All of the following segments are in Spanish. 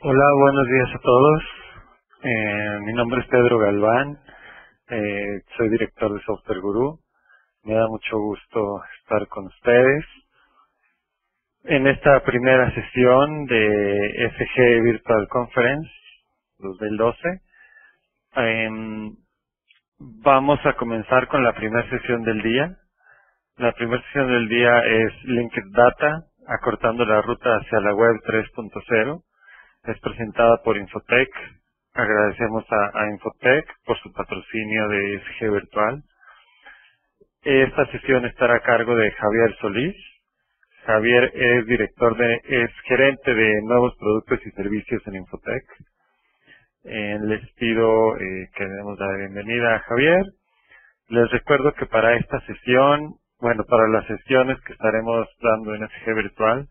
Hola, buenos días a todos. Eh, mi nombre es Pedro Galván. Eh, soy director de Software Guru. Me da mucho gusto estar con ustedes. En esta primera sesión de FG Virtual Conference 2012, eh, vamos a comenzar con la primera sesión del día. La primera sesión del día es Linked Data, acortando la ruta hacia la web 3.0 es presentada por Infotech. Agradecemos a, a, Infotech por su patrocinio de SG Virtual. Esta sesión estará a cargo de Javier Solís. Javier es director de, es gerente de nuevos productos y servicios en Infotech. Eh, les pido eh, que demos la bienvenida a Javier. Les recuerdo que para esta sesión, bueno, para las sesiones que estaremos dando en SG Virtual,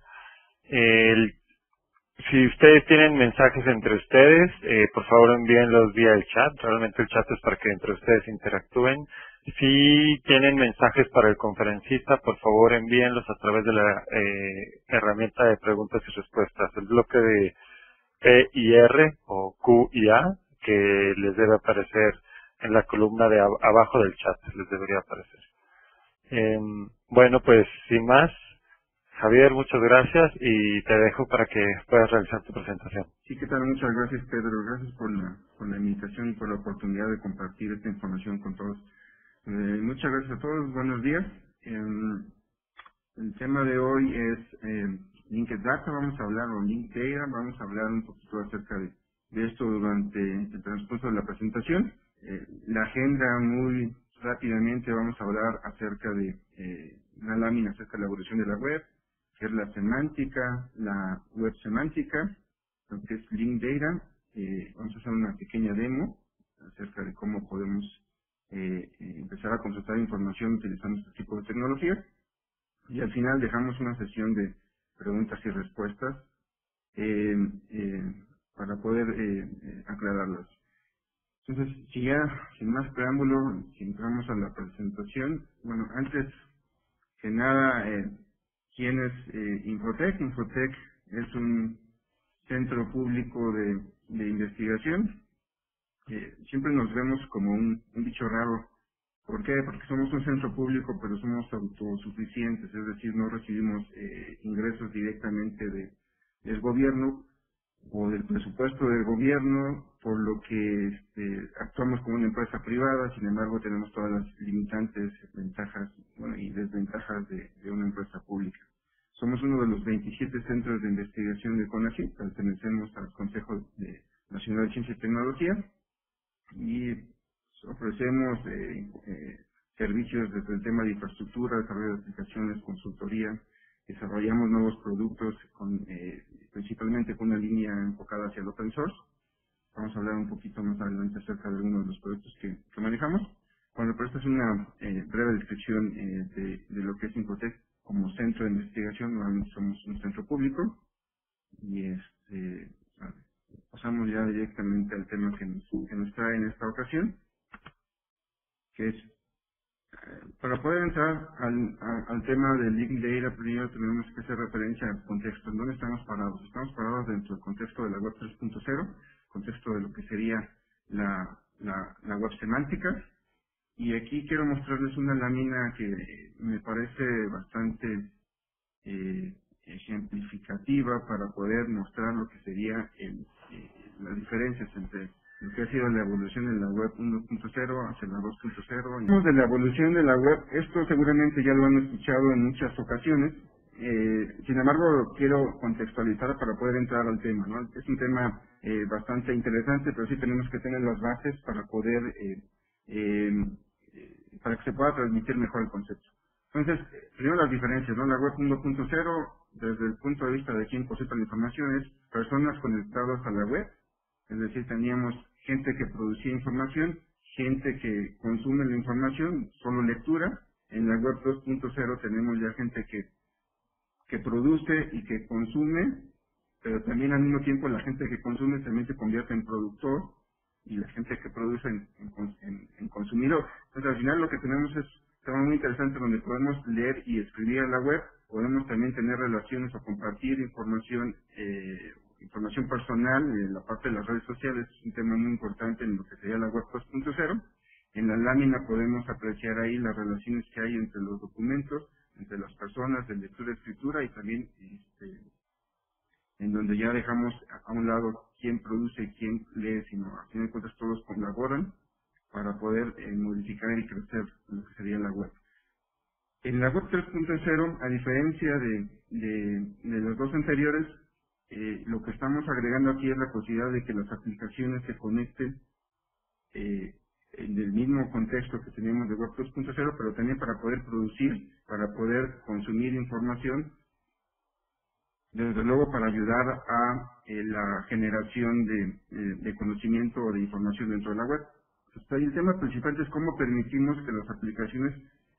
el si ustedes tienen mensajes entre ustedes, eh, por favor envíenlos vía el chat. Realmente el chat es para que entre ustedes interactúen. Si tienen mensajes para el conferencista, por favor envíenlos a través de la eh, herramienta de preguntas y respuestas, el bloque de P y R o Q y A, que les debe aparecer en la columna de abajo del chat, les debería aparecer. Eh, bueno, pues sin más, Javier, muchas gracias y te dejo para que puedas realizar tu presentación. Sí, ¿qué tal? Muchas gracias, Pedro. Gracias por la, por la invitación y por la oportunidad de compartir esta información con todos. Eh, muchas gracias a todos. Buenos días. Eh, el tema de hoy es eh, Linked Data. Vamos a hablar, o Link Data. Vamos a hablar un poquito acerca de, de esto durante el transcurso de la presentación. Eh, la agenda muy rápidamente vamos a hablar acerca de eh, una lámina acerca de la evolución de la web, que es la semántica, la web semántica, lo que es Link Data. Eh, vamos a hacer una pequeña demo acerca de cómo podemos eh, empezar a consultar información utilizando este tipo de tecnología. Y al final dejamos una sesión de preguntas y respuestas eh, para poder aclararlas. Entonces, si ya, sin más preámbulo, si entramos a la presentación, bueno, antes que nada, ¿Quién es eh, Infotec? Infotec es un centro público de, investigación. Eh, siempre nos vemos como un, bicho raro. ¿Por qué? Porque somos un centro público, pero somos autosuficientes, es decir, no recibimos eh, ingresos directamente de, del gobierno o del presupuesto del gobierno, por lo que este, actuamos como una empresa privada, sin embargo tenemos todas las limitantes, ventajas y desventajas de, de una empresa pública. Somos uno de los 27 centros de investigación de CONACYT, pertenecemos al Consejo de Nacional de Ciencia y Tecnología y ofrecemos eh, eh, servicios desde el tema de infraestructura, desarrollo de aplicaciones, consultoría, desarrollamos nuevos productos con, eh, principalmente con una línea enfocada hacia el open source. Vamos a hablar un poquito más adelante acerca de algunos de los productos que, que manejamos. Bueno, pero esta es una breve descripción de, de, lo que es Infotec como centro de investigación, normalmente somos un centro público y este pasamos ya directamente al tema que nos, que nos trae en esta ocasión, que es eh, para poder entrar al, al tema del Link Data, primero tenemos que hacer referencia al contexto. ¿En dónde estamos parados? Estamos parados dentro del contexto de la web 3.0, contexto de lo que sería la, la, web semántica, y aquí quiero mostrarles una lámina que me parece bastante eh, ejemplificativa para poder mostrar lo que sería eh, las diferencias entre lo que ha sido la evolución de la web 1.0 hacia la 2.0. De la evolución de la web, esto seguramente ya lo han escuchado en muchas ocasiones, eh, sin embargo quiero contextualizar para poder entrar al tema. ¿no? Es un tema eh, bastante interesante, pero sí tenemos que tener las bases para poder eh, eh, para que se pueda transmitir mejor el concepto. Entonces, primero las diferencias, ¿no? La web 1.0, desde el punto de vista de quién posee la información, es personas conectadas a la web, es decir, teníamos gente que producía información, gente que consume la información, solo lectura. En la web 2.0 tenemos ya gente que, que produce y que consume, pero también al mismo tiempo la gente que consume también se convierte en productor y la gente que produce en, en, consumidor. Entonces al final lo que tenemos es un tema muy interesante donde podemos leer y escribir en la web, podemos también tener relaciones o compartir información, eh, información personal, en la parte de las redes sociales, es un tema muy importante en lo que sería la web 2.0. En la lámina podemos apreciar ahí las relaciones que hay entre los documentos, entre las personas de lectura y escritura y también este, en donde ya dejamos a un lado quién produce y quién lee, sino a fin de cuentas todos colaboran para poder eh, modificar y crecer lo que sería la web. En la web 3.0, a diferencia de, de, los dos anteriores, eh, lo que estamos agregando aquí es la posibilidad de que las aplicaciones se conecten eh, en el mismo contexto que teníamos de Web 2.0, pero también para poder producir, para poder consumir información, desde luego para ayudar a eh, la generación de, de, conocimiento o de información dentro de la web. Entonces, el tema principal es cómo permitimos que las aplicaciones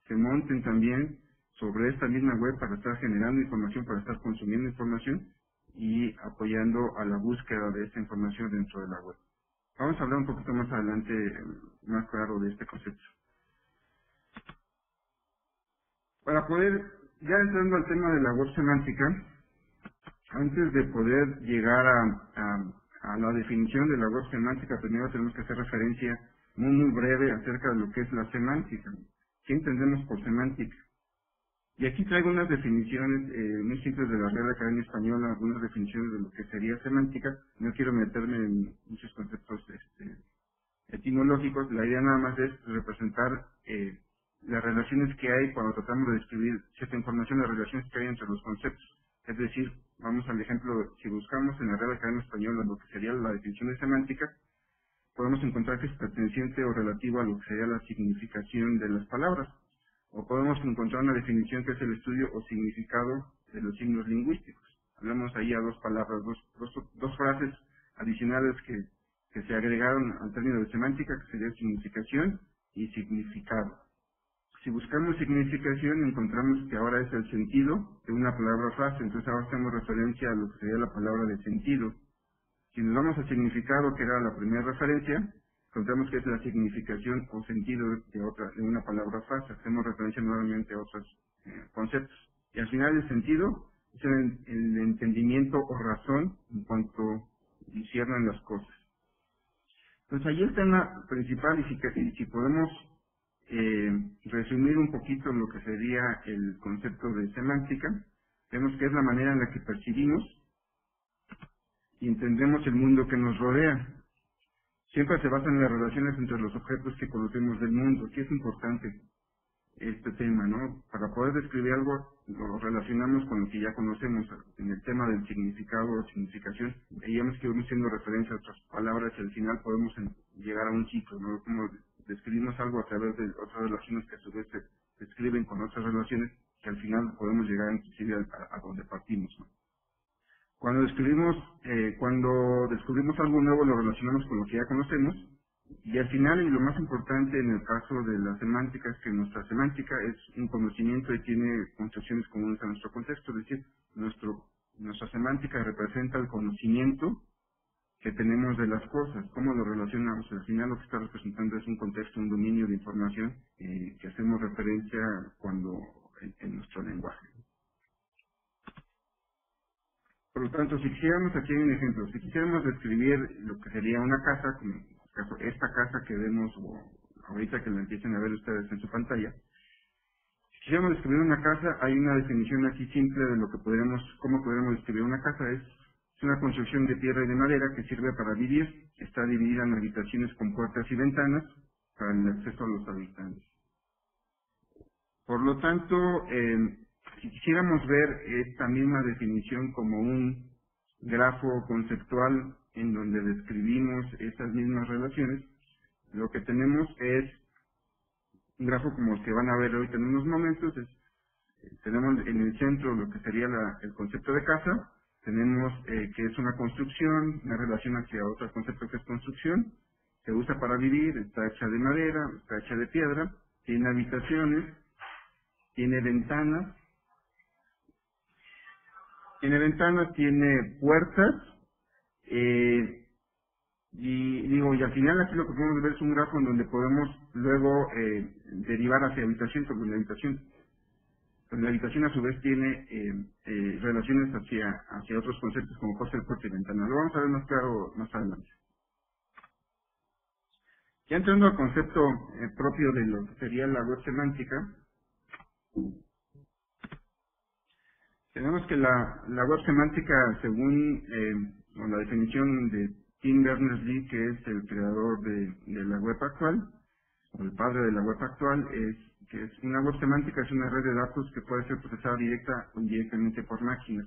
se monten también sobre esta misma web para estar generando información, para estar consumiendo información y apoyando a la búsqueda de esta información dentro de la web. Vamos a hablar un poquito más adelante, más claro, de este concepto. Para poder, ya entrando al tema de la web semántica, antes de poder llegar a, la definición de la web semántica, primero tenemos que hacer referencia muy, muy breve acerca de lo que es la semántica. ¿Qué entendemos por semántica? Y aquí traigo unas definiciones eh, muy simples de la Real Academia Española, algunas definiciones de lo que sería semántica. No quiero meterme en muchos conceptos este, etimológicos. La idea nada más es representar eh, las relaciones que hay cuando tratamos de describir cierta información, las relaciones que hay entre los conceptos. Es decir, vamos al ejemplo, si buscamos en la Real Academia Española lo que sería la definición de semántica, podemos encontrar que es perteneciente o relativo a lo que sería la significación de las palabras. O podemos encontrar una definición que es el estudio o significado de los signos lingüísticos. Hablamos ahí a dos palabras, dos, dos, frases adicionales que, que se agregaron al término de semántica, que sería significación y significado. Si buscamos significación, encontramos que ahora es el sentido de una palabra o frase, entonces ahora hacemos referencia a lo que sería la palabra de sentido. Si nos vamos al significado, que era la primera referencia, encontramos que es la significación o sentido de otra de una palabra frase. Hacemos referencia nuevamente a otros eh, conceptos. Y al final el sentido es el, entendimiento o razón en cuanto disciernan las cosas. Entonces ahí está la principal y si, si podemos eh, resumir un poquito lo que sería el concepto de semántica, vemos que es la manera en la que percibimos y entendemos el mundo que nos rodea. Siempre se basa en las relaciones entre los objetos que conocemos del mundo, que es importante este tema, ¿no? Para poder describir algo, lo relacionamos con lo que ya conocemos. En el tema del significado o significación, veíamos que vamos haciendo referencia a otras palabras y al final podemos llegar a un ciclo, ¿no? Como describimos algo a través de otras relaciones que a su vez se describen con otras relaciones, que al final podemos llegar inclusive a, a donde partimos, ¿no? Cuando describimos, eh, cuando descubrimos algo nuevo lo relacionamos con lo que ya conocemos y al final y lo más importante en el caso de la semántica es que nuestra semántica es un conocimiento y tiene construcciones comunes a nuestro contexto, es decir, nuestro, nuestra semántica representa el conocimiento que tenemos de las cosas, cómo lo relacionamos. Al final lo que está representando es un contexto, un dominio de información eh, que hacemos referencia cuando en nuestro lenguaje. Por lo tanto, si quisiéramos, aquí hay un ejemplo, si quisiéramos describir lo que sería una casa, como esta casa que vemos, o ahorita que la empiecen a ver ustedes en su pantalla, si quisiéramos describir una casa, hay una definición aquí simple de lo que podríamos, cómo podríamos describir una casa, es, es una construcción de tierra y de madera que sirve para vivir, está dividida en habitaciones con puertas y ventanas para el acceso a los habitantes. Por lo tanto, eh, si quisiéramos ver esta misma definición como un grafo conceptual en donde describimos estas mismas relaciones, lo que tenemos es un grafo como el que van a ver ahorita en unos momentos, es, tenemos en el centro lo que sería el concepto de casa, tenemos eh, que es una construcción, una relación hacia otro concepto que es construcción, se usa para vivir, está hecha de madera, está hecha de piedra, tiene habitaciones, tiene ventanas, tiene ventanas, tiene puertas, eh, y digo, y al final aquí lo que podemos ver es un grafo en donde podemos luego eh, derivar hacia habitación sobre una habitación. pues la habitación a su vez tiene eh, relaciones hacia, hacia otros conceptos como puede ser puerta y ventana. Lo vamos a ver más claro más adelante. Ya entrando al concepto propio de lo que sería la web semántica, tenemos que la, la web semántica, según la definición de Tim Berners-Lee, que es el creador de, de la web actual, o el padre de la web actual, es que es una web semántica es una red de datos que puede ser procesada directa o indirectamente por máquinas.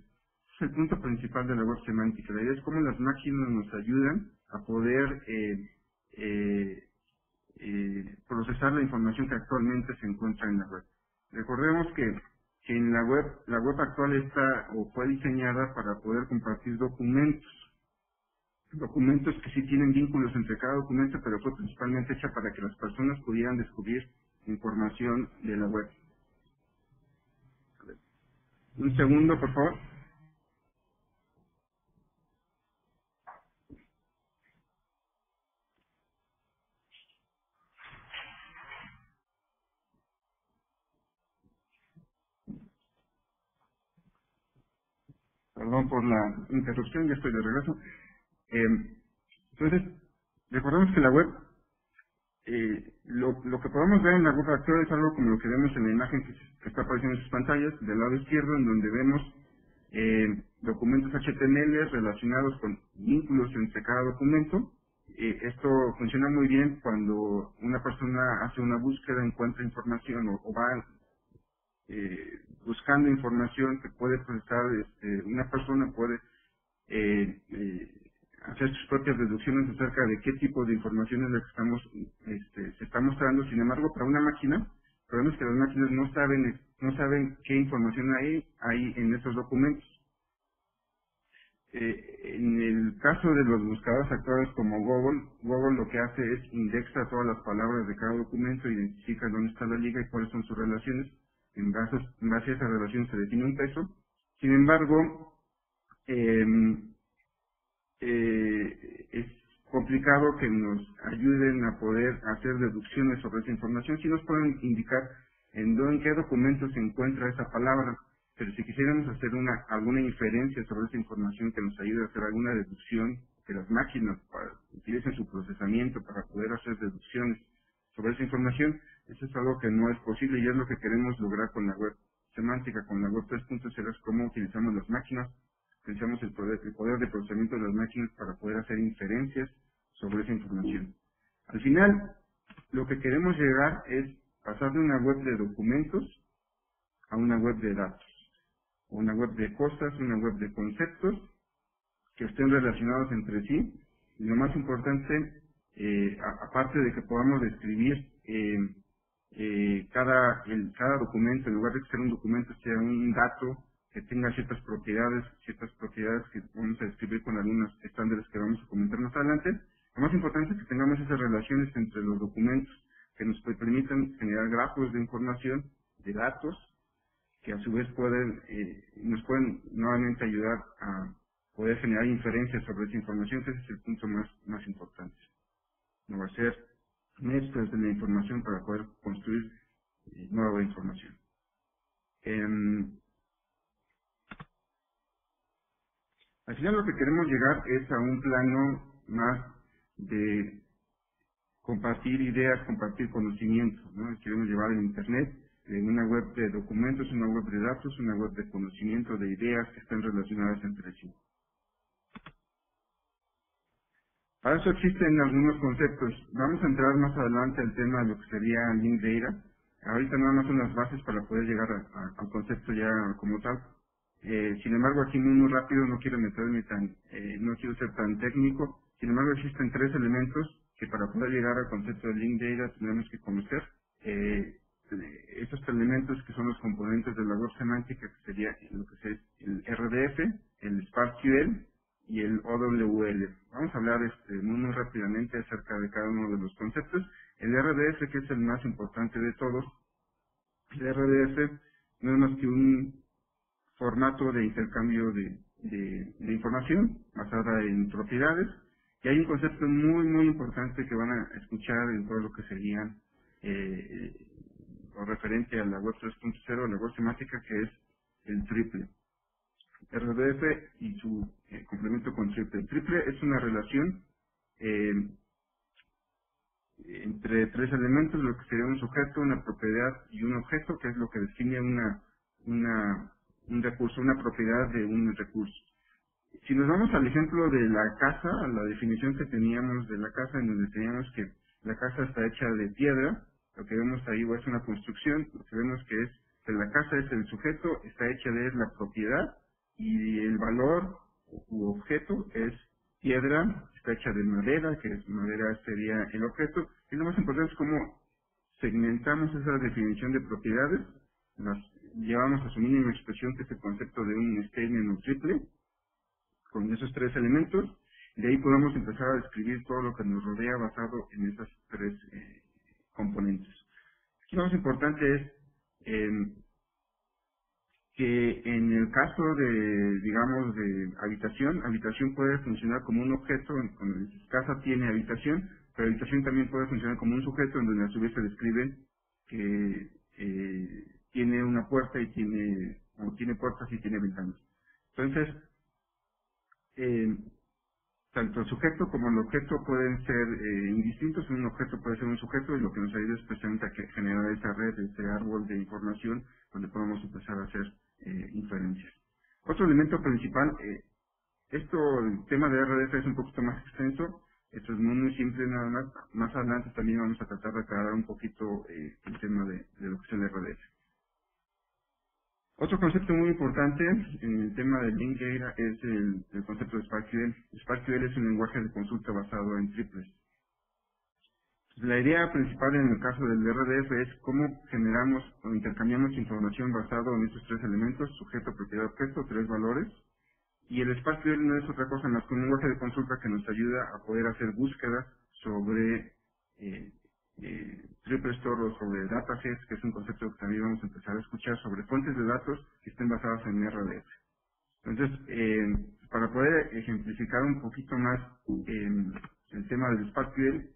Es el punto principal de la web semántica. La idea es cómo las máquinas nos ayudan a poder eh, eh, eh, procesar la información que actualmente se encuentra en la web. Recordemos que, que en la web, la web actual está o fue diseñada para poder compartir documentos documentos que sí tienen vínculos entre cada documento, pero fue principalmente hecha para que las personas pudieran descubrir información de la web. Un segundo, por favor. Perdón por la interrupción, ya estoy de regreso. Eh, entonces, recordemos que la web eh, lo, que podemos ver en la web actual es algo como lo que vemos en la imagen que, está apareciendo en sus pantallas, del lado izquierdo, en donde vemos eh, documentos HTML relacionados con vínculos entre cada documento. Eh, esto funciona muy bien cuando una persona hace una búsqueda, encuentra información o, va eh, buscando información que puede procesar, este, una persona puede eh, hacer sus propias deducciones acerca de qué tipo de información es la que estamos, este, se está mostrando. Sin embargo, para una máquina, sabemos que las máquinas no saben, no saben qué información hay, hay en esos documentos. Eh, en el caso de los buscadores actuales como Google, Google lo que hace es indexa todas las palabras de cada documento, identifica dónde está la liga y cuáles son sus relaciones. En base, en base a esas relaciones se define un peso. Sin embargo, eh, eh, es complicado que nos ayuden a poder hacer deducciones sobre esa información, si nos pueden indicar en, dónde, qué documento se encuentra esa palabra, pero si quisiéramos hacer una, alguna inferencia sobre esa información que nos ayude a hacer alguna deducción, que las máquinas utilicen su procesamiento para poder hacer deducciones sobre esa información, eso es algo que no es posible y es lo que queremos lograr con la web semántica, con la web 3.0, es cómo utilizamos las máquinas Utilizamos el poder, el poder de procesamiento de las máquinas para poder hacer inferencias sobre esa información. Al final, lo que queremos llegar es pasar de una web de documentos a una web de datos, una web de cosas, una web de conceptos que estén relacionados entre sí. Y lo más importante, eh, aparte de que podamos describir eh, eh, cada, el, cada documento, en lugar de que sea un documento, sea un dato que tenga ciertas propiedades, ciertas propiedades que vamos a describir con algunos estándares que vamos a comentar más adelante. Lo más importante es que tengamos esas relaciones entre los documentos que nos permitan generar grafos de información, de datos, que a su vez pueden, eh, nos pueden nuevamente ayudar a poder generar inferencias sobre esa información, que ese es el punto más, más importante. No va a ser de la información para poder construir nueva información. Em, Al final lo que queremos llegar es a un plano más de compartir ideas, compartir conocimiento. ¿no? Queremos llevar el Internet en una web de documentos, una web de datos, una web de conocimiento, de ideas que están relacionadas entre sí. Para eso existen algunos conceptos. Vamos a entrar más adelante al tema de lo que sería link data. Ahorita nada más son las bases para poder llegar al concepto ya como tal. Eh, sin embargo, aquí muy, muy rápido, no quiero meterme tan, eh, no quiero ser tan técnico. Sin embargo, existen tres elementos que para poder llegar al concepto de link data tenemos que conocer. Eh, estos elementos que son los componentes de la web semántica, que sería lo que es el RDF, el SparkQL y el OWL. Vamos a hablar este, muy, muy rápidamente acerca de cada uno de los conceptos. El RDF, que es el más importante de todos, el RDF no es más que un formato de intercambio de, información basada en propiedades. Y hay un concepto muy, muy importante que van a escuchar en todo lo que serían eh, o referente a la web 3.0, la web semántica, que es el triple. RDF y su eh, complemento con triple. Triple es una relación eh, entre tres elementos, lo que sería un sujeto, una propiedad y un objeto, que es lo que define una, una, un recurso, una propiedad de un recurso. Si nos vamos al ejemplo de la casa, a la definición que teníamos de la casa, en donde teníamos que la casa está hecha de piedra, lo que vemos ahí es una construcción, lo que vemos que es que la casa es el sujeto, está hecha de la propiedad, y el valor u objeto es piedra, está hecha de madera, que es madera sería el objeto, y lo más importante es cómo segmentamos esa definición de propiedades, las llevamos a su mínima expresión, que es el concepto de un statement o triple, con esos tres elementos, y de ahí podemos empezar a describir todo lo que nos rodea basado en esas tres eh, componentes. Aquí lo más importante es eh, que en el caso de, digamos, de habitación, habitación puede funcionar como un objeto, cuando casa tiene habitación, pero habitación también puede funcionar como un sujeto en donde a su vez se describe que eh, tiene una puerta y tiene, o tiene puertas y tiene ventanas. Entonces, eh, tanto el sujeto como el objeto pueden ser eh, indistintos. Un objeto puede ser un sujeto y lo que nos ayuda es precisamente a generar esa red, ese árbol de información donde podemos empezar a hacer eh, inferencias. Otro elemento principal, eh, esto, el tema de RDF es un poquito más extenso, esto es muy, muy simple nada más, más adelante también vamos a tratar de aclarar un poquito eh, el tema de, de, lo que es el RDF. Otro concepto muy importante en el tema del link data es el, concepto de SparkQL. SparkQL es un lenguaje de consulta basado en triples. La idea principal en el caso del RDF es cómo generamos o intercambiamos información basado en estos tres elementos, sujeto, propiedad, objeto, tres valores. Y el SparkQL no es otra cosa más que un lenguaje de consulta que nos ayuda a poder hacer búsquedas sobre eh, eh, triple store o sobre datasets, que es un concepto que también vamos a empezar a escuchar, sobre fuentes de datos que estén basadas en RDF. Entonces, eh, para poder ejemplificar un poquito más eh, el tema del SparkQL,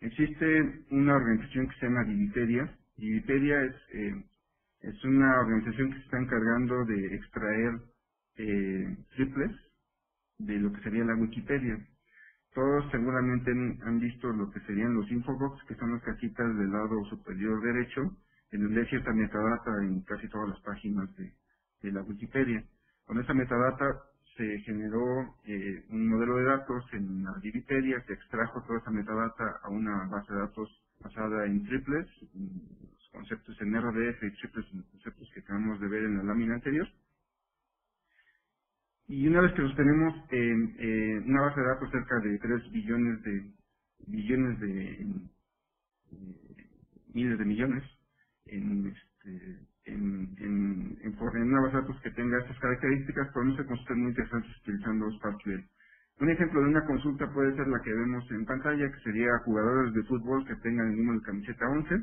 Existe una organización que se llama Divipedia. Divipedia es, eh, es una organización que se está encargando de extraer eh, triples de lo que sería la Wikipedia. Todos seguramente han visto lo que serían los infobox, que son las cajitas del lado superior derecho, en donde hay cierta metadata en casi todas las páginas de, de la Wikipedia. Con esa metadata se generó eh, un modelo de datos en la Wikipedia, se extrajo toda esa metadata a una base de datos basada en triples, los conceptos en RDF y triples en los conceptos que acabamos de ver en la lámina anterior. Y una vez que los tenemos en una base de datos cerca de 3 billones de billones de eh, miles de millones en este, en, en, en, base de datos que tenga estas características, podemos hacer muy interesantes utilizando SparkQL. Un ejemplo de una consulta puede ser la que vemos en pantalla, que sería jugadores de fútbol que tengan el número de camiseta 11,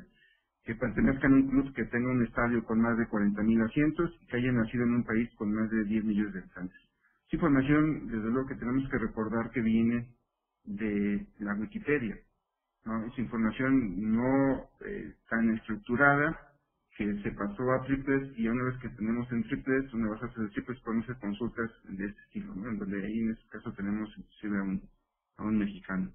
que pertenezcan a un club que tenga un estadio con más de 40.000 asientos y que hayan nacido en un país con más de 10 millones de habitantes. Esta información, desde luego que tenemos que recordar que viene de la Wikipedia. ¿no? Es información no eh, tan estructurada, que se pasó a triples y una vez que tenemos en triples, una base de triples podemos hacer consultas de este estilo, ¿no? En donde ahí en este caso tenemos inclusive a un, a un mexicano.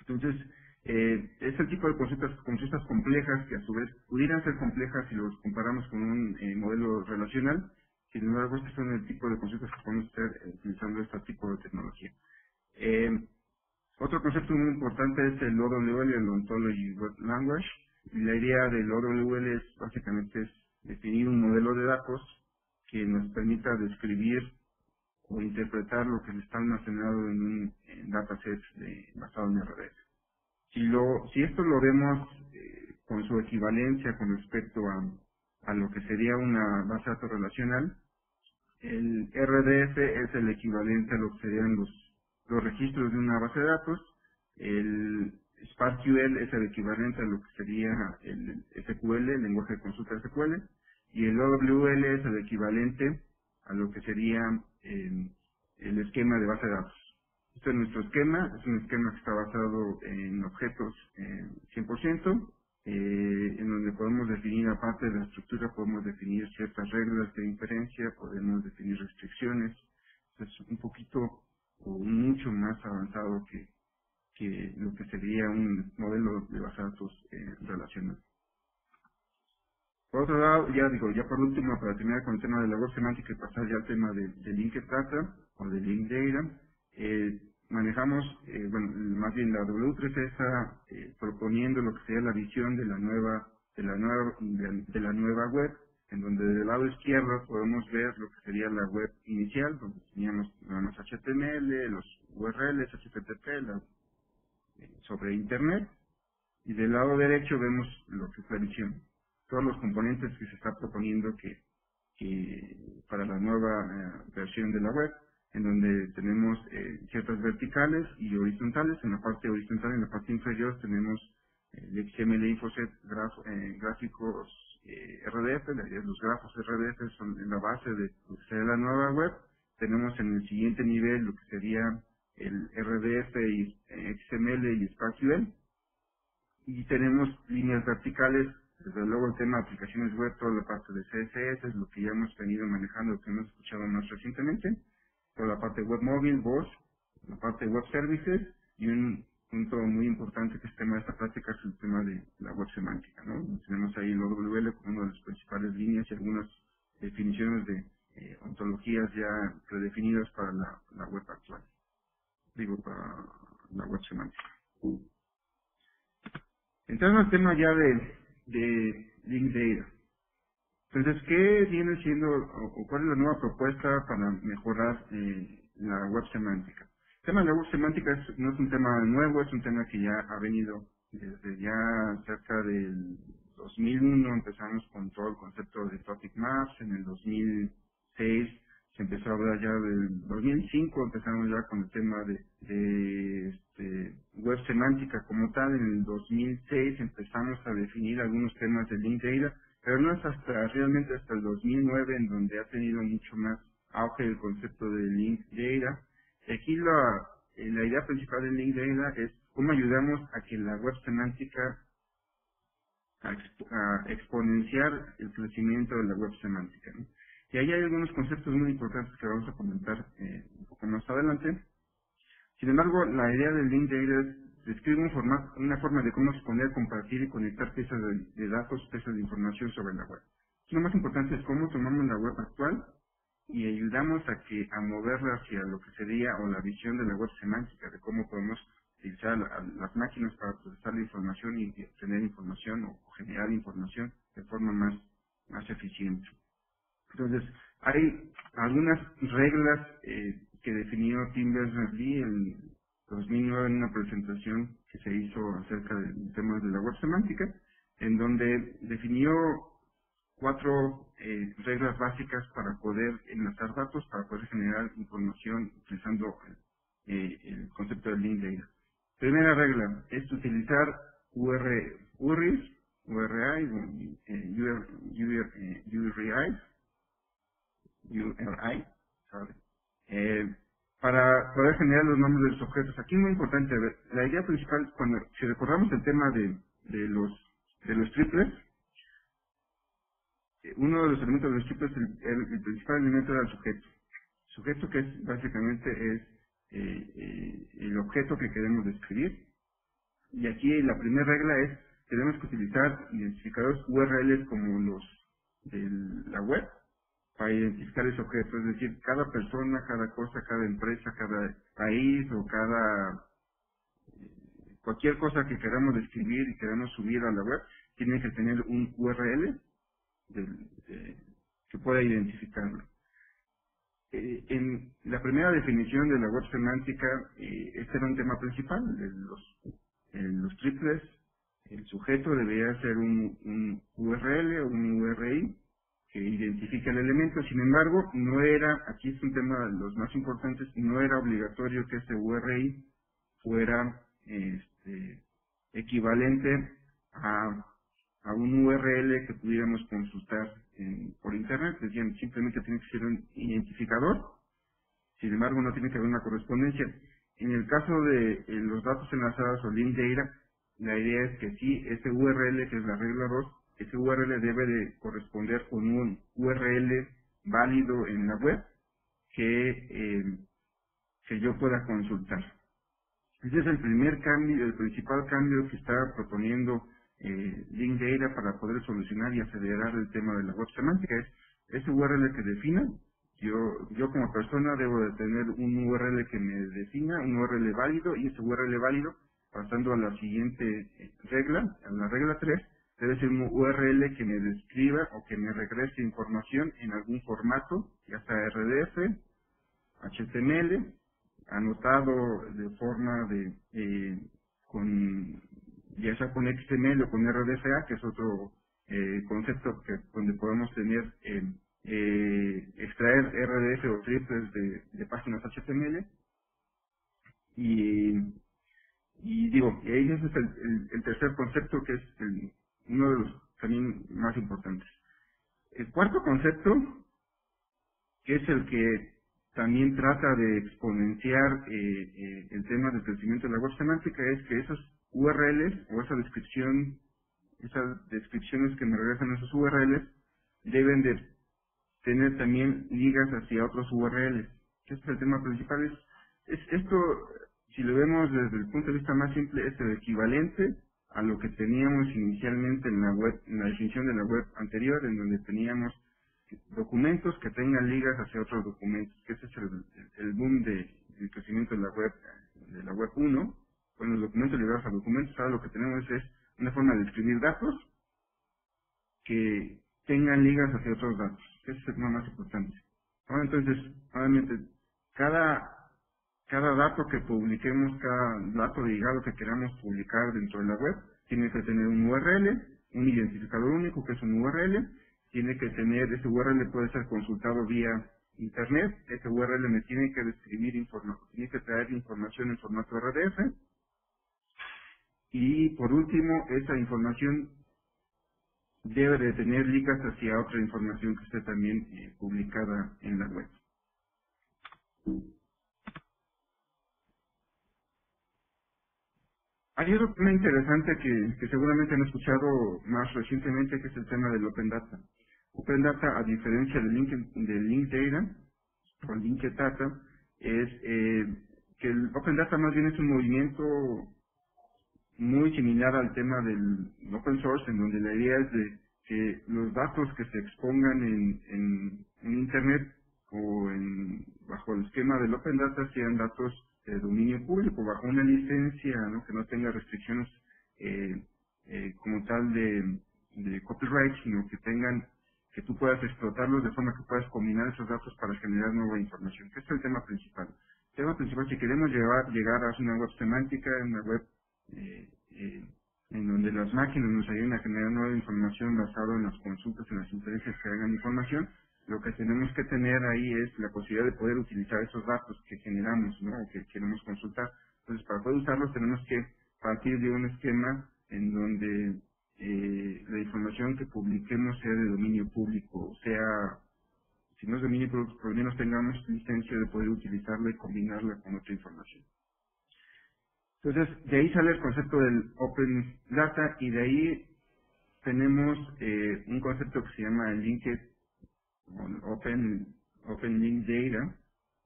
Entonces, eh, es el tipo de consultas, consultas complejas que a su vez pudieran ser complejas si los comparamos con un eh, modelo relacional, sin embargo, estos son el tipo de consultas que podemos hacer eh, utilizando este tipo de tecnología. Otro concepto muy importante es el OWL, el Ontology Web Language, la idea del OWL es básicamente es definir un modelo de datos que nos permita describir o interpretar lo que está almacenado en un dataset basado en RDF. Si, lo, si esto lo vemos eh, con su equivalencia con respecto a, a lo que sería una base de datos relacional, el RDF es el equivalente a lo que serían los, los registros de una base de datos, el SparkQL es el equivalente a lo que sería el SQL, el lenguaje de consulta SQL, y el OWL es el equivalente a lo que sería em, el esquema de base de datos. Este es nuestro esquema, es un esquema que está basado en objetos 100%, eh, en donde podemos definir, aparte de la estructura, podemos definir ciertas reglas de inferencia, podemos definir restricciones. Es un poquito o mucho más avanzado que, que lo que sería un modelo de base de datos eh, relacional. Por otro lado, ya digo, ya por último, para terminar con el tema de la web semántica y pasar ya al tema de, de linked data o de link data, eh, manejamos, eh, bueno, más bien la W3 está eh, proponiendo lo que sería la visión de la nueva, de la nueva, de, la nueva web, en donde del lado izquierdo podemos ver lo que sería la web inicial, donde teníamos los HTML, los URLs, HTTP, la, sobre Internet, y del lado derecho vemos lo que es la visión todos los componentes que se está proponiendo que, para la nueva eh, versión de la web, en donde tenemos eh, ciertas verticales y horizontales. En la parte horizontal, en la parte inferior, tenemos eh, el XML Infoset gráficos RDF, los grafos RDF son en la base de lo que sería la nueva web. Tenemos en el siguiente nivel lo que sería el RDF y XML y SparkQL. Y tenemos líneas verticales desde luego el tema de aplicaciones web, toda la parte de CSS es lo que ya hemos venido manejando, lo que hemos escuchado más recientemente. Toda la parte web móvil, voz, la parte web services y un punto muy importante que es tema de esta práctica es el tema de la web semántica. ¿no? Tenemos ahí el OWL como una de las principales líneas y algunas definiciones de eh, ontologías ya predefinidas para la web actual. Digo, para la web semántica. Entrando al tema ya de de Link Data. Entonces, ¿qué viene siendo o, cuál es la nueva propuesta para mejorar eh, la web semántica? El tema de la web semántica no es un tema nuevo, es un tema que ya ha venido desde ya cerca del 2001, empezamos con todo el concepto de topic maps, en el 2006 se empezó a hablar ya del 2005, empezamos ya con el tema de, de este, web semántica como tal, en el 2006 empezamos a definir algunos temas de link data, pero no es hasta realmente hasta el 2009 en donde ha tenido mucho más auge el concepto de link data. Aquí la, la idea principal del link data es cómo ayudamos a que la web semántica a, exponenciar el crecimiento de la web semántica. Y ahí hay algunos conceptos muy importantes que vamos a comentar eh, un poco más adelante. Sin embargo, la idea del link data es describe una forma de cómo exponer, compartir y conectar piezas de, datos, piezas de información sobre la web. Lo más importante es cómo tomamos la web actual y ayudamos a que a moverla hacia lo que sería o la visión de la web semántica, de cómo podemos utilizar las máquinas para procesar la información y obtener información o, generar información de forma más, más eficiente. Entonces, hay algunas reglas eh, que definió Tim Berners-Lee en 2009 en una presentación que se hizo acerca del tema de la web semántica, en donde definió cuatro eh, reglas básicas para poder enlazar datos, para poder generar información utilizando eh, el concepto del link data. Primera regla es utilizar UR, URIs, URI, URIs, URI, eh, para poder generar los nombres de los objetos. Aquí es muy importante la idea principal, cuando si recordamos el tema de, de los de los triples, eh, uno de los elementos de los triples, el, el, principal elemento era el sujeto. Sujeto que es básicamente es eh, eh, el objeto que queremos describir. Y aquí la primera regla es, tenemos que utilizar identificadores URLs como los de la web, para identificar ese objeto, es decir, cada persona, cada cosa, cada empresa, cada país o cada cualquier cosa que queramos describir y queramos subir a la web, tiene que tener un URL que pueda identificarlo. Eh, en la primera definición de la web semántica, eh, este era un tema principal, los, triples, el sujeto debería ser un, un URL o un URI, que identifica el elemento. Sin embargo, no era, aquí es un tema de los más importantes, no era obligatorio que ese URI fuera este, equivalente a, un URL que pudiéramos consultar por internet. Decían, simplemente tiene que ser un identificador. Sin embargo, no tiene que haber una correspondencia. En el caso de eh, los datos enlazados o link data, la idea es que sí, ese URL, que es la regla 2, ese URL debe de corresponder con un URL válido en la web que, eh, que yo pueda consultar. Ese es el primer cambio, el principal cambio que está proponiendo eh, Link Data para poder solucionar y acelerar el tema de la web semántica. Es ese URL que defina, yo, yo como persona debo de tener un URL que me defina, un URL válido, y ese URL válido, pasando a la siguiente regla, a la regla 3, debe ser un URL que me describa o que me regrese información en algún formato, ya sea RDF, HTML, anotado de forma de, eh, con, ya sea con XML o con RDFA, que es otro eh, concepto que, donde podemos tener, eh, extraer RDF o triples de, páginas HTML. Y, y digo, ese es el, el, tercer concepto que es uno de los también más importantes. El cuarto concepto, que es el que también trata de exponenciar eh, eh, el tema del crecimiento de la web semántica, es que esos URLs o esa descripción, esas descripciones que me regresan esos URLs, deben de tener también ligas hacia otros URLs. Este es el tema principal. Es, esto, si lo vemos desde el punto de vista más simple, es el equivalente a lo que teníamos inicialmente en la web, en la definición de la web anterior, en donde teníamos documentos que tengan ligas hacia otros documentos, que ese es el, boom de, del crecimiento de la web, de la web 1, con los documentos ligados a documentos, ahora lo que tenemos es una forma de escribir datos que tengan ligas hacia otros datos. Ese es el tema más importante. Ahora entonces, obviamente, cada cada dato que publiquemos, cada dato ligado que queramos publicar dentro de la web, tiene que tener un URL, un identificador único que es un URL, tiene que tener, ese URL puede ser consultado vía internet, ese URL me tiene que describir información, tiene que traer información en formato RDF, y por último, esa información debe de tener ligas hacia otra información que esté también eh, publicada en la web. Hay otro tema interesante que, que, seguramente han escuchado más recientemente, que es el tema del Open Data. Open Data, a diferencia del Link, del link Data o Link Data, es eh, que el Open Data más bien es un movimiento muy similar al tema del Open Source, en donde la idea es de que los datos que se expongan en, en, en Internet o en, bajo el esquema del Open Data sean datos de dominio público, bajo una licencia que no tenga restricciones eh, eh, como tal de, copyright, sino que tengan que tú puedas explotarlos de forma que puedas combinar esos datos para generar nueva información, que es el tema principal. El tema principal, si queremos llevar, llegar a una web semántica, una web eh, eh, en donde las máquinas nos ayuden a generar nueva información basada en las consultas, en las inferencias que hagan información, lo que tenemos que tener ahí es la posibilidad de poder utilizar esos datos que generamos, ¿no? O que queremos consultar. Entonces, para poder usarlos tenemos que partir de un esquema en donde eh, la información que publiquemos sea de dominio público, sea, si no es dominio público, por lo menos tengamos licencia de poder utilizarla y combinarla con otra información. Entonces, de ahí sale el concepto del Open Data y de ahí tenemos eh, un concepto que se llama Linked Open, Open Link Data,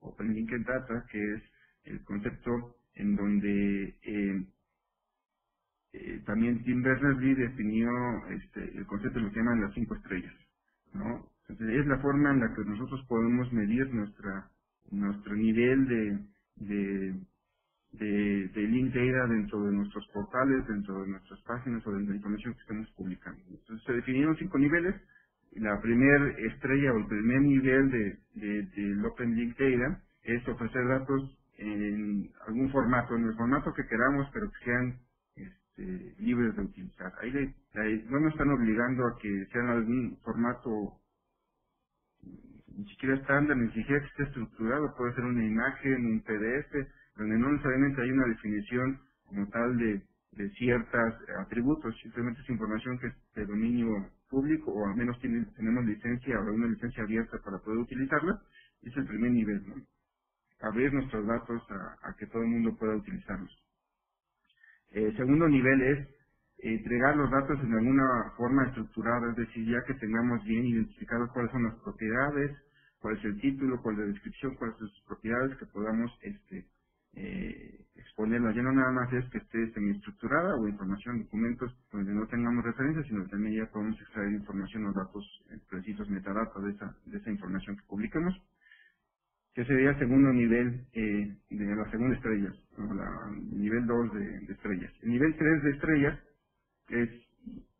Open Linked Data, que es el concepto en donde eh, eh, también Tim Berners-Lee definió este, el concepto de lo que llaman las cinco estrellas, ¿no? Entonces, es la forma en la que nosotros podemos medir nuestra nuestro nivel de, de, de, link data dentro de nuestros portales, dentro de nuestras páginas o de la información que estamos publicando. Entonces, se definieron cinco niveles. La primera estrella o el primer nivel de, de, del Open Link Data es ofrecer datos en algún formato, en el formato que queramos, pero que sean este, libres de utilizar. Ahí, no nos están obligando a que sean algún formato ni siquiera estándar, ni siquiera que esté estructurado, puede ser una imagen, un PDF, donde no necesariamente hay una definición como tal de, de ciertos atributos, simplemente es información que es de dominio público o al menos tiene, tenemos licencia o una licencia abierta para poder utilizarla, es el primer nivel, ¿no? Abrir nuestros datos a, que todo el mundo pueda utilizarlos. El segundo nivel es entregar los datos en alguna forma estructurada, es decir, ya que tengamos bien identificados cuáles son las propiedades, cuál es el título, cuál es la descripción, cuáles son sus propiedades, que podamos este, eh, exponerlas. Ya no nada más es que esté semiestructurada o información, documentos donde no tengamos referencias, sino también ya podemos extraer información o datos eh, precisos, metadatos de esa, de esa información que publiquemos que sería el segundo nivel eh, de la segunda estrella, o la, el nivel 2 de, de, estrellas. El nivel 3 de estrellas es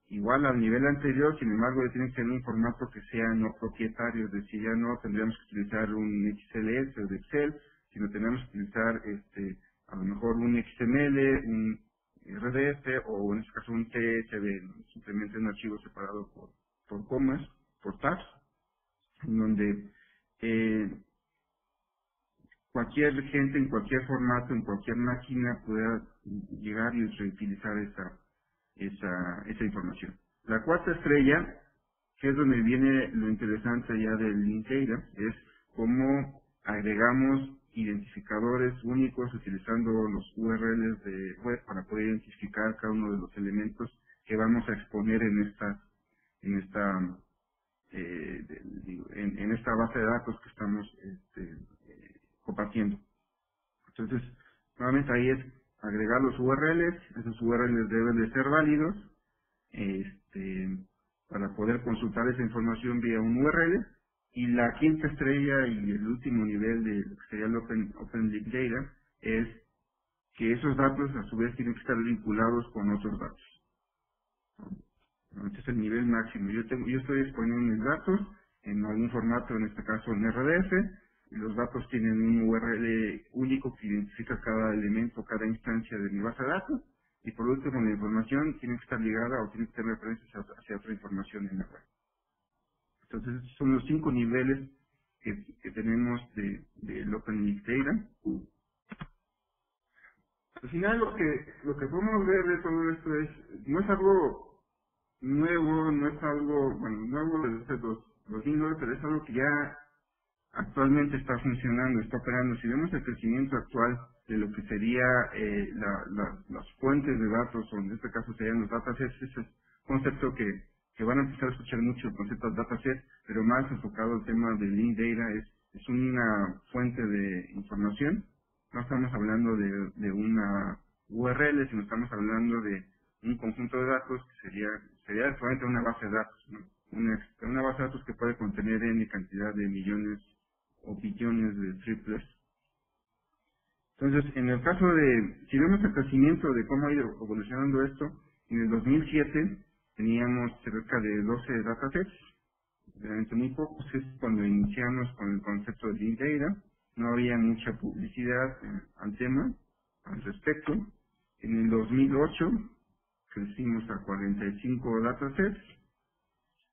igual al nivel anterior, sin embargo, tiene que ser un formato que sea no propietario, es decir, ya no tendríamos que utilizar un XLS o de Excel, sino tenemos que utilizar este, a lo mejor un XML, un RDF o en este caso un TSV, simplemente un archivo separado por, por comas, por tags, en donde eh, cualquier gente en cualquier formato, en cualquier máquina pueda llegar y reutilizar esa, esa, esa información. La cuarta estrella, que es donde viene lo interesante ya del data, es cómo agregamos identificadores únicos utilizando los URLs de web para poder identificar cada uno de los elementos que vamos a exponer en esta en esta eh, en, esta base de datos que estamos este, compartiendo. Entonces, nuevamente ahí es agregar los URLs, esos URLs deben de ser válidos este, para poder consultar esa información vía un URL. Y la quinta estrella y el último nivel de lo que sería el Open, Open Link Data es que esos datos a su vez tienen que estar vinculados con otros datos. Este es el nivel máximo. Yo, tengo, yo estoy exponiendo mis datos en algún formato, en este caso en RDF, los datos tienen un URL único que identifica cada elemento, cada instancia de mi base de datos. Y por último, la información tiene que estar ligada o tiene que tener referencias hacia otra información en la web. Entonces, son los cinco niveles que, que tenemos de, del Open Data. Al final, lo que, lo que podemos ver de todo esto es, no es algo nuevo, no es algo, bueno, nuevo desde 2009, pero es algo que ya actualmente está funcionando, está operando. Si vemos el crecimiento actual de lo que sería eh, las fuentes de datos, o en este caso serían los datasets, ese es un concepto que, que van a empezar a escuchar mucho, el concepto de datasets, pero más enfocado al tema de link data, es, es una fuente de información. No estamos hablando de, de una URL, sino estamos hablando de un conjunto de datos que sería, sería solamente una base de datos, una, una base de datos que puede contener N cantidad de millones o billones de triples. Entonces, en el caso de, si vemos el crecimiento de cómo ha ido evolucionando esto, en el 2007 teníamos cerca de 12 datasets, realmente muy pocos, es cuando iniciamos con el concepto de Big Data, no había mucha publicidad al tema, al respecto. En el 2008 crecimos a 45 datasets.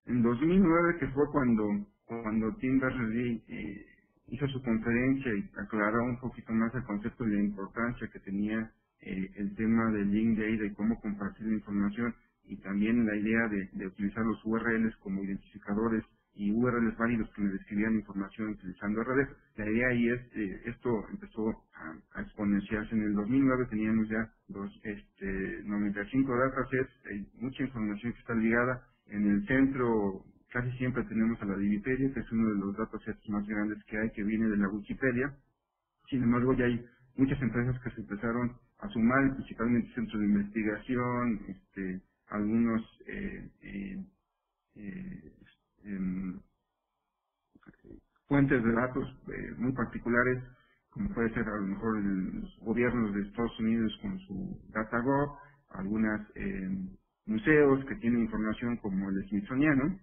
En 2009, que fue cuando, cuando Tim Berners-Lee eh, hizo su conferencia y aclaró un poquito más el concepto de la importancia que tenía eh, el tema del link data y cómo compartir la información y también la idea de, utilizar los URLs como identificadores y URLs válidos que me describían información utilizando redes. La idea ahí es, eh, esto empezó a, exponenciarse. En el 2009 teníamos ya los este, 95 datasets, hay mucha información que está ligada. En el centro Casi siempre tenemos a la Wikipedia, que es uno de los datasets más grandes que hay, que viene de la Wikipedia. Sin embargo, ya hay muchas empresas que se empezaron a sumar, principalmente centros de investigación, este, algunos eh, eh, eh, em, fuentes de datos muy particulares, como puede ser a lo mejor los gobiernos de Estados Unidos con su DataGov, algunos museos que tienen información como el Smithsoniano,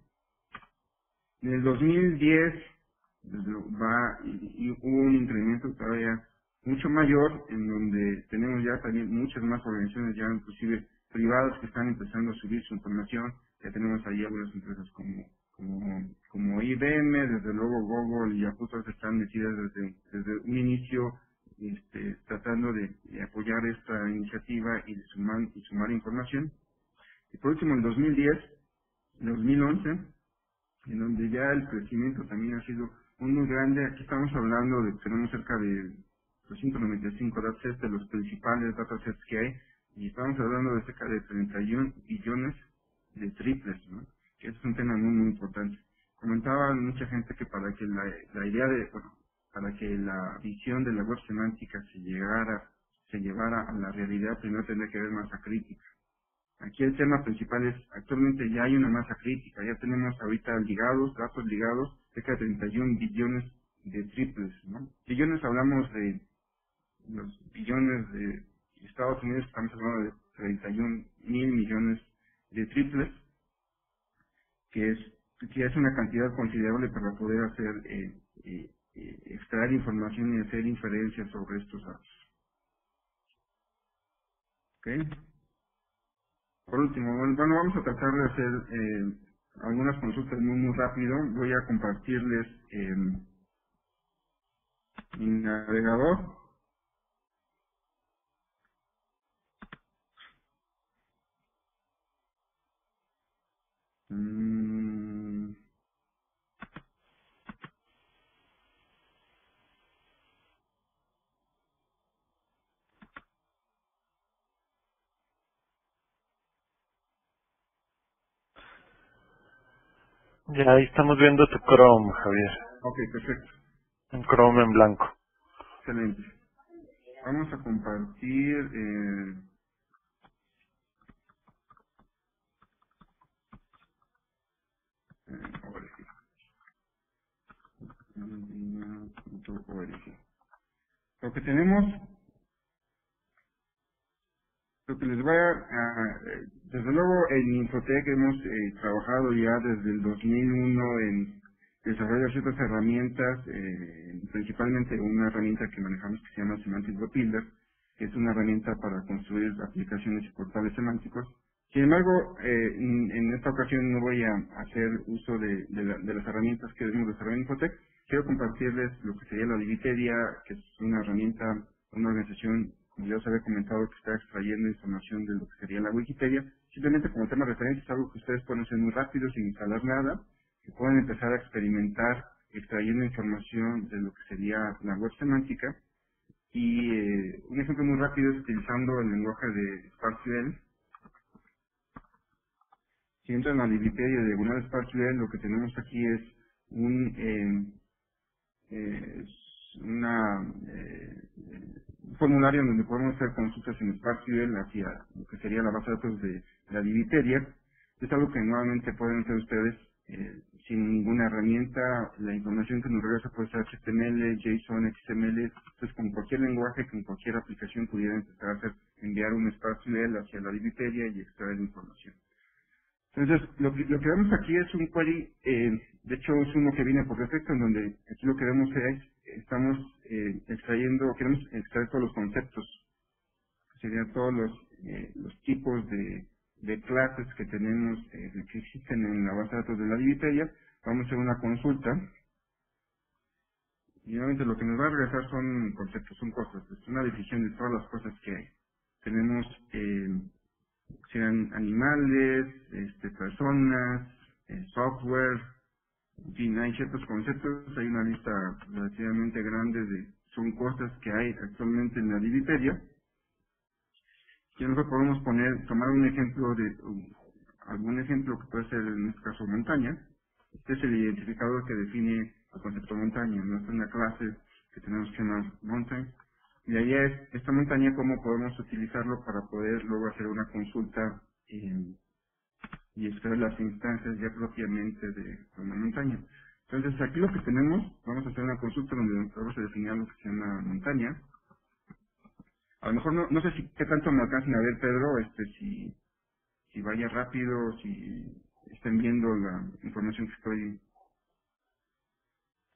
en el 2010 va y, hubo un incremento todavía mucho mayor en donde tenemos ya también muchas más organizaciones ya inclusive privadas que están empezando a subir su información. Ya tenemos ahí algunas empresas como como, como IBM, desde luego Google y Yahoo están metidas desde, desde un inicio este, tratando de, apoyar esta iniciativa y de sumar, y sumar información. Y por último, en 2010, en 2011, en donde ya el crecimiento también ha sido muy, grande. Aquí estamos hablando de tenemos cerca de 295 datasets de los principales datasets que hay y estamos hablando de cerca de 31 billones de triples, ¿no? que es un tema muy, muy importante. Comentaba mucha gente que para que la, la idea de, para que la visión de la web semántica se llegara, se llevara a la realidad, primero tendría que haber masa crítica. Aquí el tema principal es, actualmente ya hay una masa crítica, ya tenemos ahorita ligados, datos ligados, cerca de 31 billones de triples, ¿no? Billones hablamos de los billones de Estados Unidos, estamos hablando de 31 mil millones de triples, que es, que es una cantidad considerable para poder hacer, eh, eh, eh, extraer información y hacer inferencias sobre estos datos. ¿Ok? Por último, bueno, vamos a tratar de hacer eh, algunas consultas muy, muy rápido. Voy a compartirles eh, mi navegador. Mm. Ya ahí estamos viendo tu Chrome, Javier. Ok, perfecto. Un Chrome en blanco. Excelente. Vamos a compartir eh, eh, Lo que tenemos, lo que les voy a, a- desde luego en Infotec hemos eh, trabajado ya desde el 2001 en desarrollar ciertas herramientas, eh, principalmente una herramienta que manejamos que se llama Semantic Web Builder, que es una herramienta para construir aplicaciones y portales semánticos. Sin embargo, eh, en, esta ocasión no voy a hacer uso de, de la- de las herramientas que hemos desarrollado en Infotec. Quiero compartirles lo que sería la Digiteria, que es una herramienta, una organización, como ya os había comentado, que está extrayendo información de lo que sería la Wikipedia. Simplemente como tema de referencia es algo que ustedes pueden hacer muy rápido, sin instalar nada, que pueden empezar a experimentar extrayendo información de lo que sería la web semántica. Y eh, un ejemplo muy rápido es utilizando el lenguaje de SparkQL. Si entran a la Wikipedia de diagonal SparkQL, lo que tenemos aquí es un, eh, eh, una, eh, un formulario donde podemos hacer consultas en SparkQL hacia lo que sería la base de datos de la Wikipedia. Es algo que nuevamente pueden hacer ustedes eh, sin ninguna herramienta. La información que nos regresa puede ser HTML, JSON, XML, entonces con cualquier lenguaje, con cualquier aplicación pudiera empezar a hacer, enviar un SparkQL hacia la Wikipedia y extraer información. Entonces, lo que, lo que vemos aquí es un query, eh, de hecho es uno que viene por defecto, en donde aquí lo que vemos es, estamos eh, extrayendo, queremos extraer todos los conceptos, serían todos los, eh, los tipos de, clases que tenemos, eh, que existen en la base de datos de la Wikipedia. Vamos a hacer una consulta. Y obviamente lo que nos va a regresar son conceptos, son cosas, es una definición de todas las cosas que. Tenemos, eh, sean animales, este, personas, eh, software, en fin, hay ciertos conceptos, hay una lista relativamente grande de, son cosas que hay actualmente en la Wikipedia. Y nosotros podemos poner, tomar un ejemplo de, algún ejemplo que puede ser en este caso montaña. Este es el identificador que define el concepto montaña, no es una clase que tenemos que llamar mountain. Y ahí es esta montaña, cómo podemos utilizarlo para poder luego hacer una consulta y extraer las instancias ya propiamente de una montaña. Entonces aquí lo que tenemos, vamos a hacer una consulta donde vamos a definir algo que se llama montaña. A lo mejor no, no sé si qué tanto me alcancen a ver, Pedro, este, si, si vaya rápido, si estén viendo la información que estoy,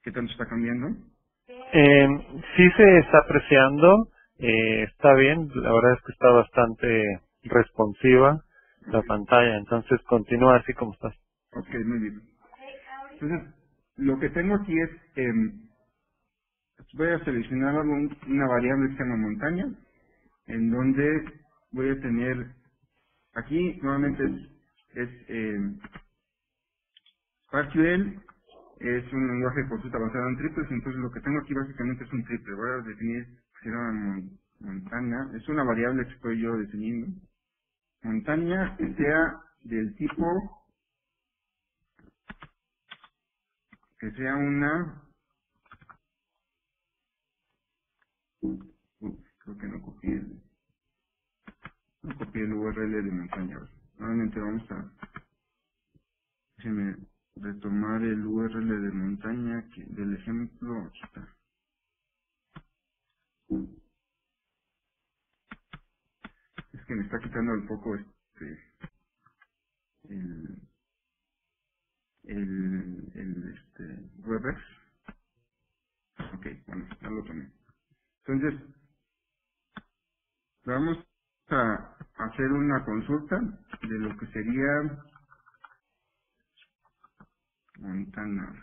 qué tanto está cambiando. Eh, sí se está apreciando, eh, está bien, la verdad es que está bastante responsiva la pantalla, entonces continúa así como estás. Ok, muy bien. Entonces, lo que tengo aquí es, em, voy a seleccionar una variable que se llama montaña, en donde voy a tener, aquí nuevamente es, es SparkQL, es un lenguaje de consulta basado en triples, entonces lo que tengo aquí básicamente es un triple. Voy a definir, si era mon- Montana, es una variable que estoy yo definiendo. Montaña que sea del tipo que sea una creo que no copié no copié el URL de montaña. Nuevamente vamos a retomar el URL de montaña que, del ejemplo. Está. Es que me está quitando un poco este el el, el este WebEx. Ok, bueno, ya lo tomé. Entonces, vamos a hacer una consulta de lo que sería Montana.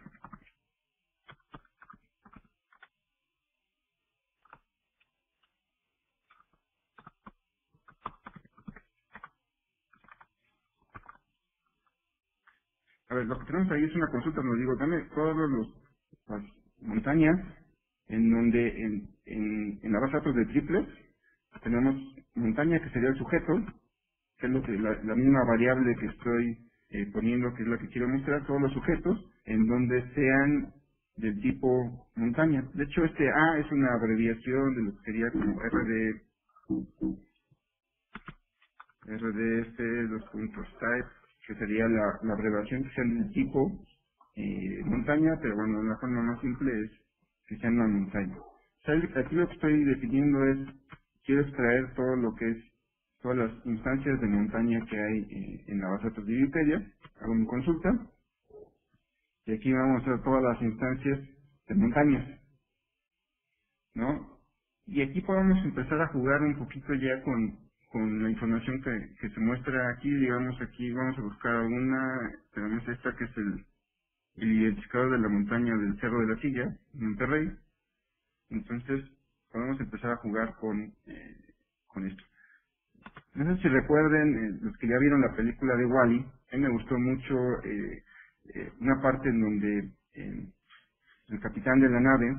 A ver, lo que tenemos ahí es una consulta, nos digo, dame todas las montañas en donde en, en, la base de datos de triples tenemos montaña que sería el sujeto, que es lo que la misma variable que estoy eh, poniendo, que es la que quiero mostrar, todos los sujetos en donde sean del tipo montaña. De hecho, este A es una abreviación de lo que sería como RD, RDF, dos puntos type, que sería la, la abreviación que sea del tipo eh, montaña, pero bueno, la forma más simple es que sea una montaña. Aquí lo que estoy definiendo es, quiero extraer todo lo que es, todas las instancias de montaña que hay eh, en la base de Wikipedia, hago mi consulta, y aquí vamos a ver todas las instancias de montañas, ¿no? Y aquí podemos empezar a jugar un poquito ya con, con la información que, que se muestra aquí, digamos aquí vamos a buscar alguna, tenemos esta que es el, el identificador de la montaña del Cerro de la Silla, Monterrey, entonces podemos empezar a jugar con, eh, con esto. No sé si recuerden, eh, los que ya vieron la película de Wally, a mí me gustó mucho eh, eh, una parte en donde el capitán de la nave,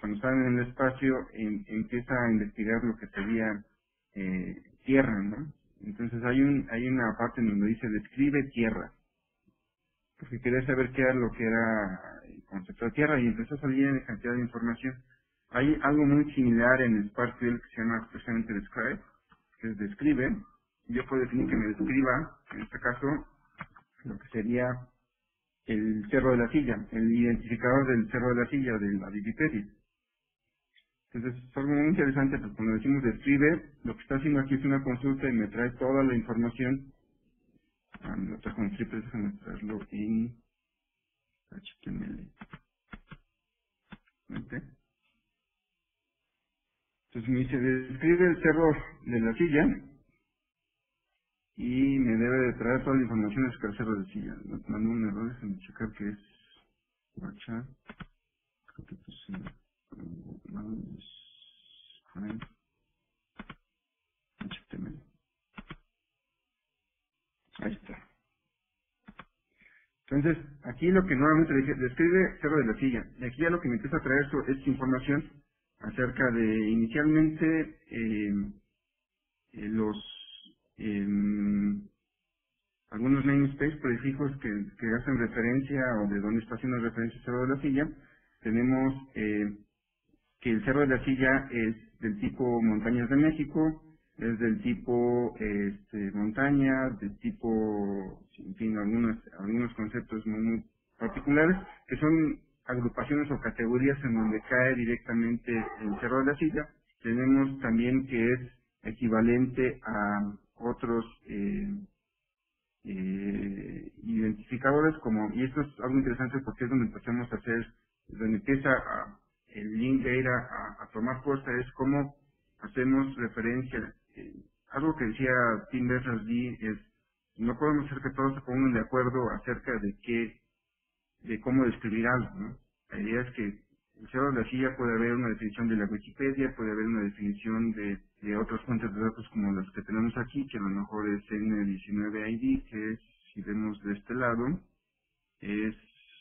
cuando está en el espacio, em, empieza a investigar lo que sería eh, tierra, ¿no? Entonces hay un hay una parte en donde dice describe tierra, porque quería saber qué era lo que era el concepto de tierra y empezó a salir en cantidad de información. Hay algo muy similar en SparkQL que se llama precisamente describe, que es describe. Yo puedo definir que me describa, en este caso, lo que sería el Cerro de la Silla, el identificador del Cerro de la Silla de la Wikipedia. Entonces, es algo muy interesante, porque cuando decimos describe, lo que está haciendo aquí es una consulta y me trae toda la información. Ah, me lo trajo en triple, déjame traerlo en HTML. ¿Vente? Entonces me dice, describe el cerro de la silla y me debe de traer toda la información de el cerro de la silla. Me mandó un error, déjame checar que es WhatsApp. Creo que puse no, es HTML. Ahí está. Entonces, aquí lo que nuevamente le dije, describe cerro de la silla. Y aquí ya lo que me empieza a traer es información acerca de inicialmente eh, eh, los eh, algunos namespace prefijos que, que hacen referencia o de dónde está haciendo referencia el Cerro de la Silla. Tenemos eh, que el Cerro de la Silla es del tipo Montañas de México, es del tipo este, montaña, del tipo, en fin, algunos, algunos conceptos muy particulares, que son agrupaciones o categorías en donde cae directamente el Cerro de la Silla. Tenemos también que es equivalente a otros eh, eh, identificadores como, y esto es algo interesante porque es donde empezamos a hacer, donde empieza a, el link data a, a tomar fuerza, es cómo hacemos referencia, eh, algo que decía Tim Berners-Lee es, no podemos hacer que todos se pongan de acuerdo acerca de qué de cómo describir algo, ¿no? La idea es que el cerro de la silla puede haber una definición de la Wikipedia, puede haber una definición de, de otras fuentes de datos como las que tenemos aquí, que a lo mejor es N19ID, que es, si vemos de este lado, es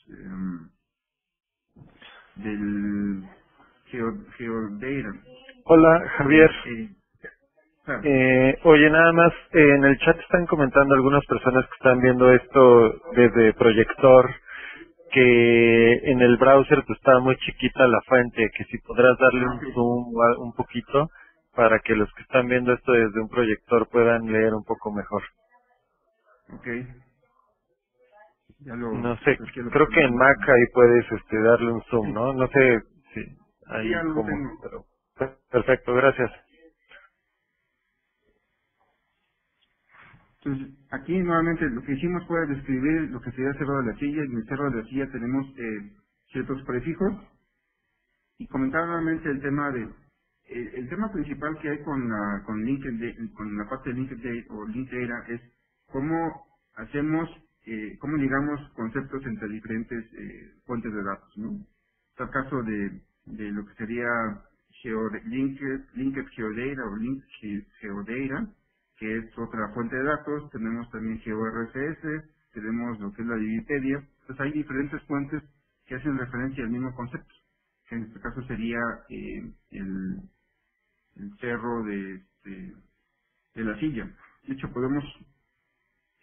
um, del Geo, Geodata. Hola, Javier. Eh, oye, nada más, eh, en el chat están comentando algunas personas que están viendo esto desde proyector, que en el browser pues está muy chiquita la fuente, que si podrás darle un zoom un poquito para que los que están viendo esto desde un proyector puedan leer un poco mejor. Ok. no sé, creo que en Mac ahí puedes este, darle un zoom, ¿no? No sé si ahí cómo, pero perfecto, gracias. Entonces, aquí nuevamente lo que hicimos fue describir lo que sería el cerro de la silla. En el cerro de la silla tenemos eh, ciertos prefijos. Y comentar nuevamente el tema de... Eh, el tema principal que hay con la, con, LinkedIn, con la parte de LinkedIn o LinkedIn es cómo hacemos, eh, cómo ligamos conceptos entre diferentes eh, fuentes de datos. ¿no? Está el caso de, de lo que sería Linked, Linked Geodata o Linked Geodata que es otra fuente de datos, tenemos también GeoRCS, tenemos lo que es la Wikipedia, entonces hay diferentes fuentes que hacen referencia al mismo concepto, que en este caso sería eh, el, cerro de, este, de, la silla. De hecho, podemos...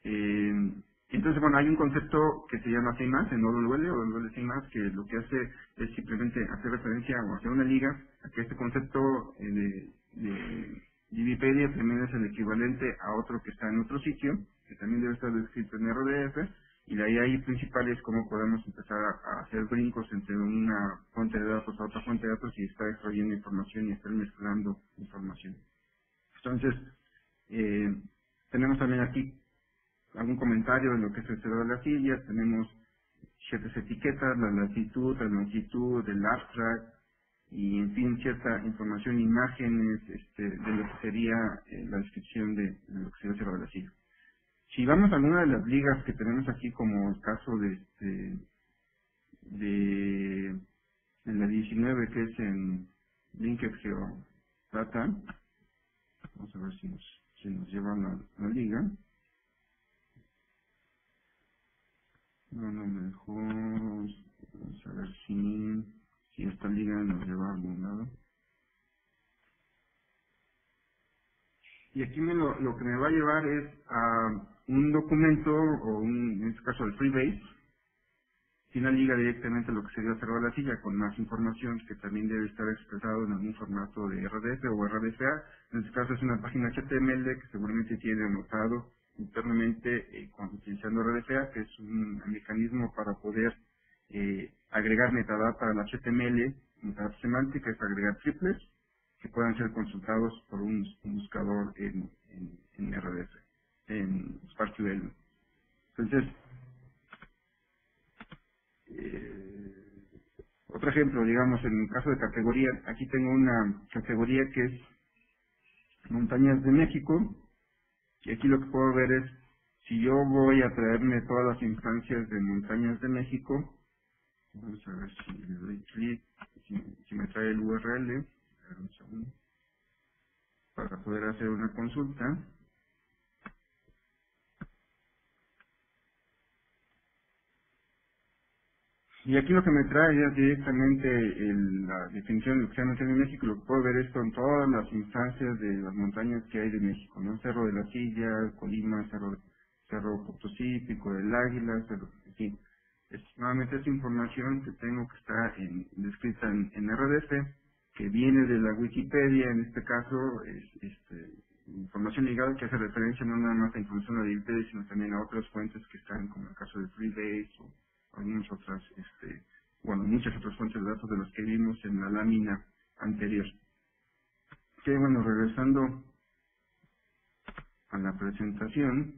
Eh, entonces, bueno, hay un concepto que se llama CIMAS, en OWL o WL CIMAS, que lo que hace es simplemente hacer referencia o hacer una liga a que este concepto eh, de Wikipedia también es el equivalente a otro que está en otro sitio, que también debe estar descrito en RDF, y de ahí hay principales cómo podemos empezar a, hacer brincos entre una fuente de datos a otra fuente de datos y estar extrayendo información y estar mezclando información. Entonces, eh, tenemos también aquí algún comentario en lo que es el cerro de la silla, tenemos ciertas etiquetas, la latitud, la longitud, el abstract, y en fin cierta información, imágenes este, de lo que sería eh, la descripción de, lo que sería Cerro de la Silla. Si vamos a alguna de las ligas que tenemos aquí, como el caso de, este, de, la 19 que es en Linked Data, vamos a ver si nos, si nos lleva la, la liga. No, no me dejó, vamos a ver si si esta liga nos lleva a algún lado. Y aquí me lo, lo que me va a llevar es a un documento, o un, en este caso el Freebase, y una liga directamente a lo que sería cerrar la silla con más información que también debe estar expresado en algún formato de RDF o RDFA. En este caso es una página HTML que seguramente tiene anotado internamente eh, utilizando RDFA, que es un mecanismo para poder eh, agregar metadata al HTML, metadata semántica es agregar triples que puedan ser consultados por un, buscador en, en, en SparkQL. Entonces, eh, otro ejemplo, digamos, en el caso de categoría, aquí tengo una categoría que es montañas de México, y aquí lo que puedo ver es, si yo voy a traerme todas las instancias de montañas de México, Vamos a ver si le doy clic, si, me trae el URL, para poder hacer una consulta. Y aquí lo que me trae es directamente la definición de lo que se llama en México. Lo que puedo ver es con todas las instancias de las montañas que hay de México, ¿no? Cerro de la Silla, Colima, Cerro, Cerro Potosí, Pico del Águila, Cerro, es, nuevamente es información que tengo que está en, descrita en, RDF, que viene de la Wikipedia, en este caso es este, información ligada que hace referencia no nada más a información de Wikipedia, sino también a otras fuentes que están, como el caso de Freebase o algunas otras, este, bueno, muchas otras fuentes de datos de las que vimos en la lámina anterior. Que bueno, regresando a la presentación,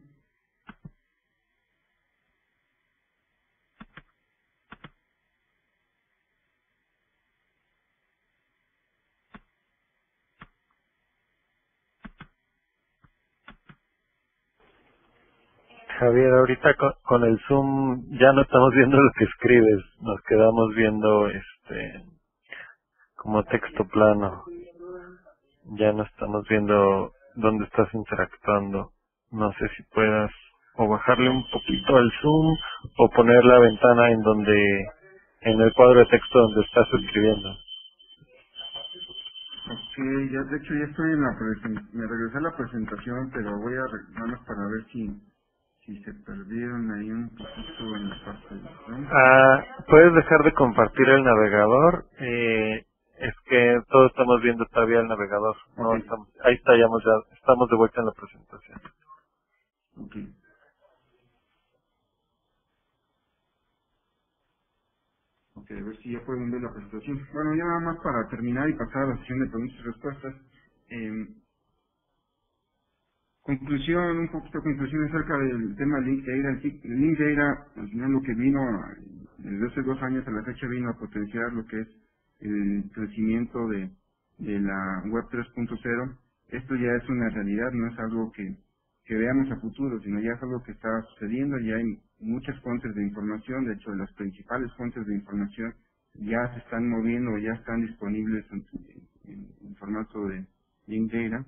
Javier, ahorita con, el Zoom ya no estamos viendo lo que escribes, nos quedamos viendo este como texto plano. Ya no estamos viendo dónde estás interactuando. No sé si puedas o bajarle un poquito al zoom o poner la ventana en donde en el cuadro de texto donde estás escribiendo. Ok. ya, de hecho ya estoy en la presentación, me regresé a la presentación, pero voy a nada para ver si, si se perdieron ahí un poquito en la parte de... Ah, puedes dejar de compartir el navegador, eh, es que todos estamos viendo todavía el navegador, no estamos, ahí está, ya, estamos de vuelta en la presentación. Okay. Ok, a ver si ya pueden ver la presentación. Bueno, ya nada más para terminar y pasar a la sesión de preguntas y respuestas. Eh, conclusión, un poquito de conclusión acerca del tema Link Data. El Link Data, al final lo que vino, desde hace dos años a la fecha vino a potenciar lo que es el crecimiento de, de la Web 3.0. Esto ya es una realidad, no es algo que, que veamos a futuro, sino ya es algo que está sucediendo, ya hay muchas fuentes de información, de hecho las principales fuentes de información ya se están moviendo, ya están disponibles en, formato de link data.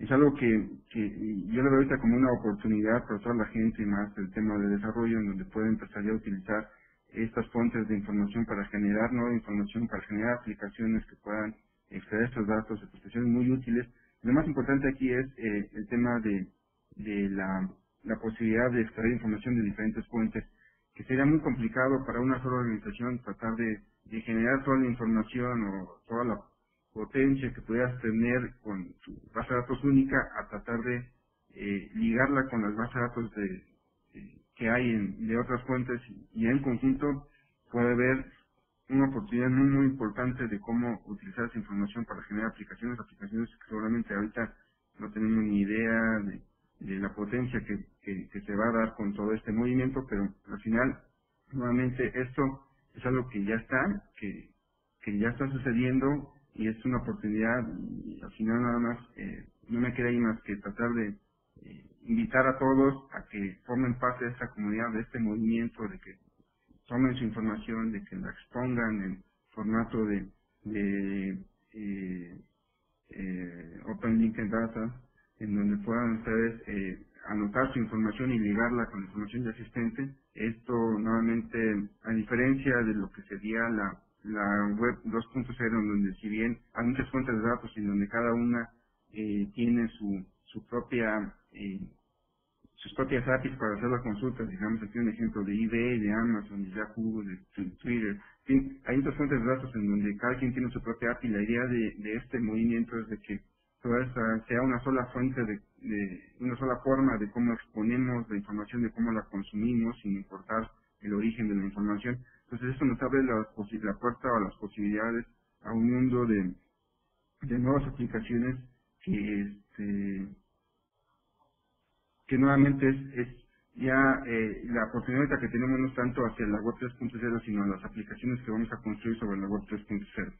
Es algo que, que yo lo veo ahorita como una oportunidad para toda la gente más el tema de desarrollo en donde puede empezar ya a utilizar estas fuentes de información para generar nueva información, para generar aplicaciones que puedan extraer estos datos, aplicaciones muy útiles. Lo más importante aquí es eh, el tema de, de la la posibilidad de extraer información de diferentes fuentes, que sería muy complicado para una sola organización tratar de, generar toda la información o toda la potencia que pudieras tener con tu base de datos única a tratar de eh, ligarla con las bases de datos de, que hay en, de otras fuentes y en conjunto puede haber una oportunidad muy muy importante de cómo utilizar esa información para generar aplicaciones, aplicaciones que seguramente ahorita no tenemos ni idea de la potencia que, que, se va a dar con todo este movimiento, pero al final, nuevamente, esto es algo que ya está, que, que ya está sucediendo y es una oportunidad y al final nada más eh, no me queda ahí más que tratar de eh, invitar a todos a que formen parte de esta comunidad, de este movimiento, de que tomen su información, de que la expongan en formato de, de eh, eh Open Linked Data, en donde puedan ustedes eh, anotar su información y ligarla con la información ya existente. Esto nuevamente, a diferencia de lo que sería la, la web 2.0, en donde si bien hay muchas fuentes de datos y donde cada una eh, tiene su, su propia eh, sus propias APIs para hacer las consultas, digamos aquí un ejemplo de eBay, de Amazon, de Yahoo, de, Twitter, hay muchas fuentes de datos en donde cada quien tiene su propia API. La idea de, de este movimiento es de que sea una sola fuente de, una sola forma de cómo exponemos la información, de cómo la consumimos, sin importar el origen de la información. Entonces esto nos abre la, la a las posibilidades a un mundo de, de nuevas aplicaciones que este que nuevamente es, es ya eh, la oportunidad que tenemos no tanto hacia la web 3.0 sino las aplicaciones que vamos a construir sobre la web 3.0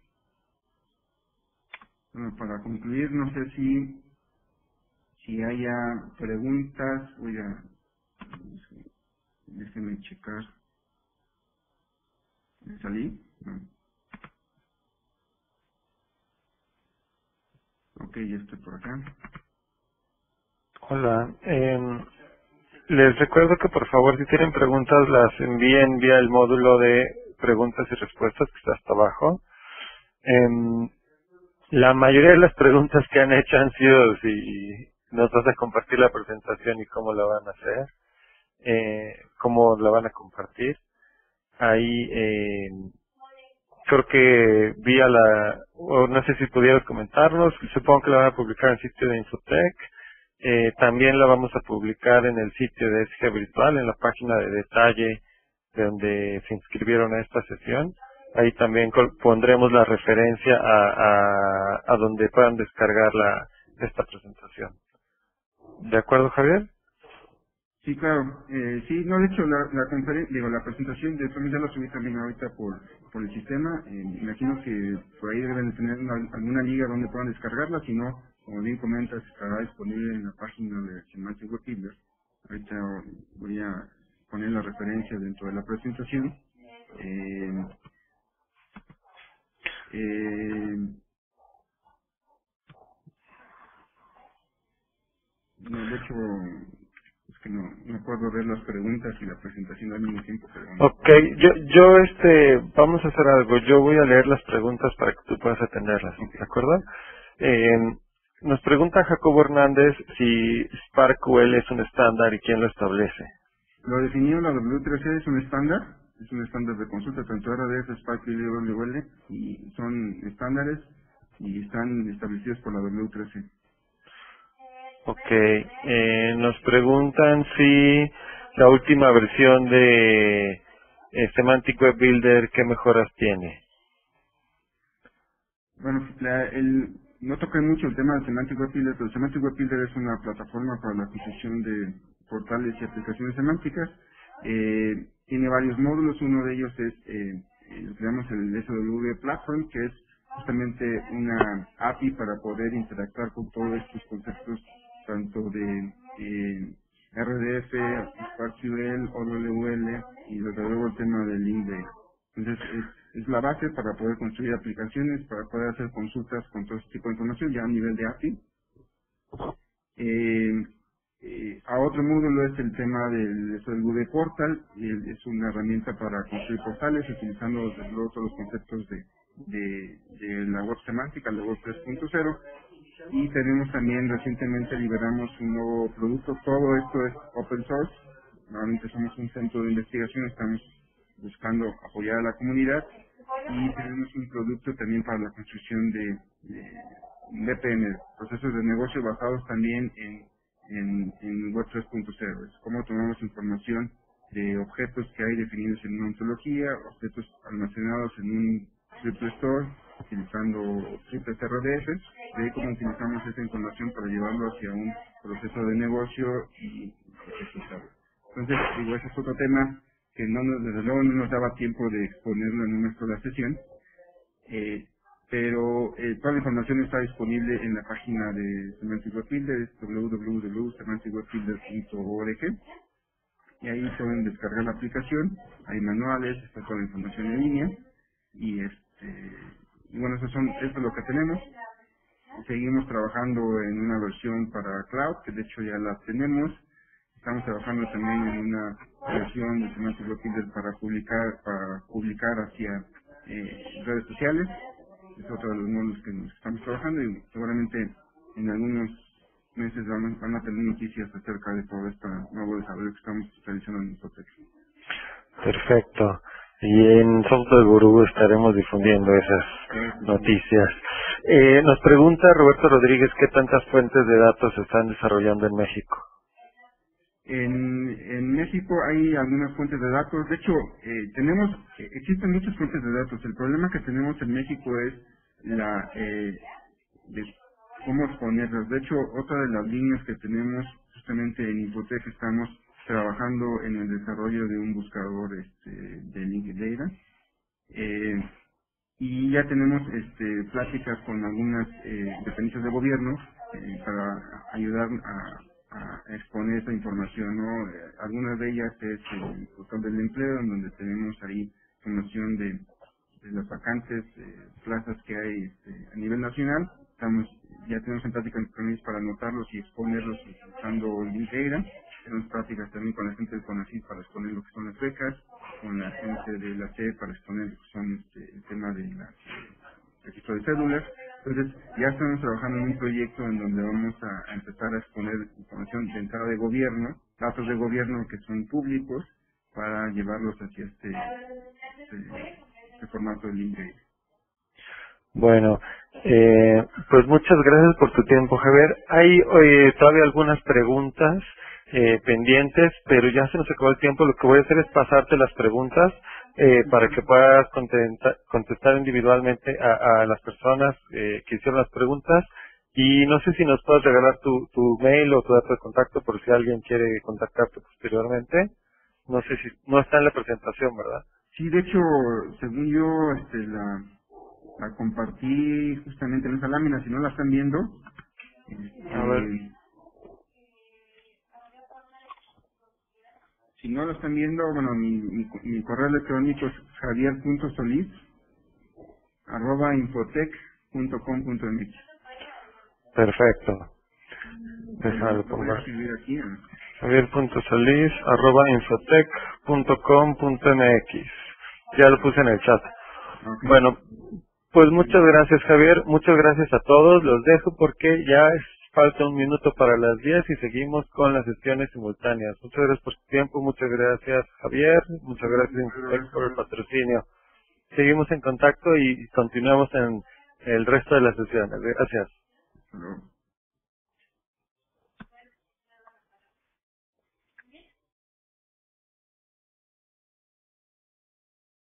bueno, para concluir, no sé si, si haya preguntas. Voy a, déjenme checar. ¿Me salí? Ok, ya estoy por acá. Hola. Eh, les recuerdo que por favor si tienen preguntas las envíen vía el módulo de preguntas y respuestas que está hasta abajo. Eh, la mayoría de las preguntas que han hecho han sido si nos vas a compartir la presentación y cómo la van a hacer, eh, cómo la van a compartir. Ahí eh, creo que vía la, o no sé si pudieras comentarnos, supongo que la van a publicar en el sitio de Infotech. Eh, también la vamos a publicar en el sitio de SG Virtual, en la página de detalle de donde se inscribieron a esta sesión. Ahí también pondremos la referencia a, a, a donde puedan descargar la, esta presentación. ¿De acuerdo, Javier? Sí, claro. Eh, sí, no, de hecho, la, la digo, la presentación de ya la subí también ahorita por, por el sistema. Eh, imagino que por ahí deben de tener alguna liga donde puedan descargarla. Si no, como bien comentas, estará disponible en la página de Semantic Web Ahorita voy a poner la referencia dentro de la presentación. Eh, eh, no, de hecho, que no, no puedo ver las preguntas y la presentación al mismo tiempo. Pero ok, yo, yo este, vamos a hacer algo. Yo voy a leer las preguntas para que tú puedas atenderlas, ¿de acuerdo? Eh, nos pregunta Jacobo Hernández si SparkQL es un estándar y quién lo establece. Lo definió la W3C, es un estándar, es un estándar de consulta, tanto RDS, Spark y WL, y son estándares y están establecidos por la W3C. Ok, eh, nos preguntan si la última versión de eh, Semantic Web Builder, ¿qué mejoras tiene? Bueno, no toqué mucho el tema de Semantic Web Builder, pero Semantic Web Builder es una plataforma para la construcción de portales y aplicaciones semánticas. Eh, tiene varios módulos, uno de ellos es eh, lo que llamamos el SW Platform, que es justamente una API para poder interactuar con todos estos conceptos tanto de eh, RDF, SparkQL, OWL y desde luego el tema del INDE. Entonces es, la base para poder construir aplicaciones, para poder hacer consultas con todo este tipo de información ya a nivel de API. Eh, eh, a otro módulo es el tema del Google Portal, y es una herramienta para construir portales utilizando todos los conceptos de, de, de la web semántica, la web 3.0 y tenemos también recientemente liberamos un nuevo producto. Todo esto es open source. Normalmente somos un centro de investigación, estamos buscando apoyar a la comunidad y tenemos un producto también para la construcción de, de procesos de negocio basados también en, en, en Web 3.0. Es cómo tomamos información de objetos que hay definidos en una ontología, objetos almacenados en un script store utilizando triples RDS, de cómo utilizamos esa información para llevarlo hacia un proceso de negocio y ejecutarlo. Entonces, digo, ese es otro tema que no nos, desde luego no nos daba tiempo de exponerlo en una sola sesión, eh, pero eh, toda la información está disponible en la página de Semantic Web Builder, www.semanticwebbuilder.org, y ahí pueden descargar la aplicación, hay manuales, está toda la información en línea, y este bueno, eso, son, eso es lo que tenemos. Seguimos trabajando en una versión para cloud, que de hecho ya la tenemos. Estamos trabajando también en una versión de Semantic Web para publicar, para publicar hacia eh, redes sociales. Es otro de los módulos que nos estamos trabajando y seguramente en algunos meses van, van a tener noticias acerca de todo este nuevo desarrollo que estamos realizando en nosotros. Perfecto y en Software Guru estaremos difundiendo esas noticias. Eh, nos pregunta Roberto Rodríguez qué tantas fuentes de datos se están desarrollando en México. En, en México hay algunas fuentes de datos. De hecho, eh, tenemos, existen muchas fuentes de datos. El problema que tenemos en México es la eh, de cómo exponerlas. De hecho, otra de las líneas que tenemos justamente en Infotech estamos trabajando en el desarrollo de un buscador este, de Linked Data. Eh, y ya tenemos este, pláticas con algunas eh, dependencias de gobierno eh, para ayudar a, exponer esta información. ¿no? Eh, algunas de ellas es el portal del empleo, en donde tenemos ahí información de, las vacantes, plazas que hay este, a nivel nacional. Estamos, ya tenemos en plática con para anotarlos y exponerlos usando Linked Data tenemos prácticas también con la gente del CONACYT para exponer lo que son las becas, con la gente de la C para exponer lo que son este, el tema de la registro de cédulas. Entonces, ya estamos trabajando en un proyecto en donde vamos a, empezar a exponer información de entrada de gobierno, datos de gobierno que son públicos, para llevarlos hacia este, este, este formato de LinkedIn. Bueno, eh, pues muchas gracias por tu tiempo, Javier. Hay eh, todavía algunas preguntas eh, pendientes, pero ya se nos acabó el tiempo. Lo que voy a hacer es pasarte las preguntas eh, para que puedas contestar individualmente a, a las personas eh, que hicieron las preguntas. Y no sé si nos puedes regalar tu, tu mail o tu dato de contacto por si alguien quiere contactarte posteriormente. No sé si no está en la presentación, ¿verdad? Sí, de hecho, según yo, este, la, la compartí justamente en esa lámina. Si no la están viendo, a ver. Si no lo están viendo, bueno, mi, mi, correo electrónico es javier.solís arroba Perfecto. Déjalo aquí. Javier.solís arroba. Ya lo puse en el chat. Bueno, pues muchas gracias Javier, muchas gracias a todos. Los dejo porque ya es, falta un minuto para las 10 y seguimos con las sesiones simultáneas. Muchas gracias por su tiempo, muchas gracias Javier, muchas gracias por el patrocinio. Seguimos en contacto y continuamos en el resto de las sesiones. Gracias.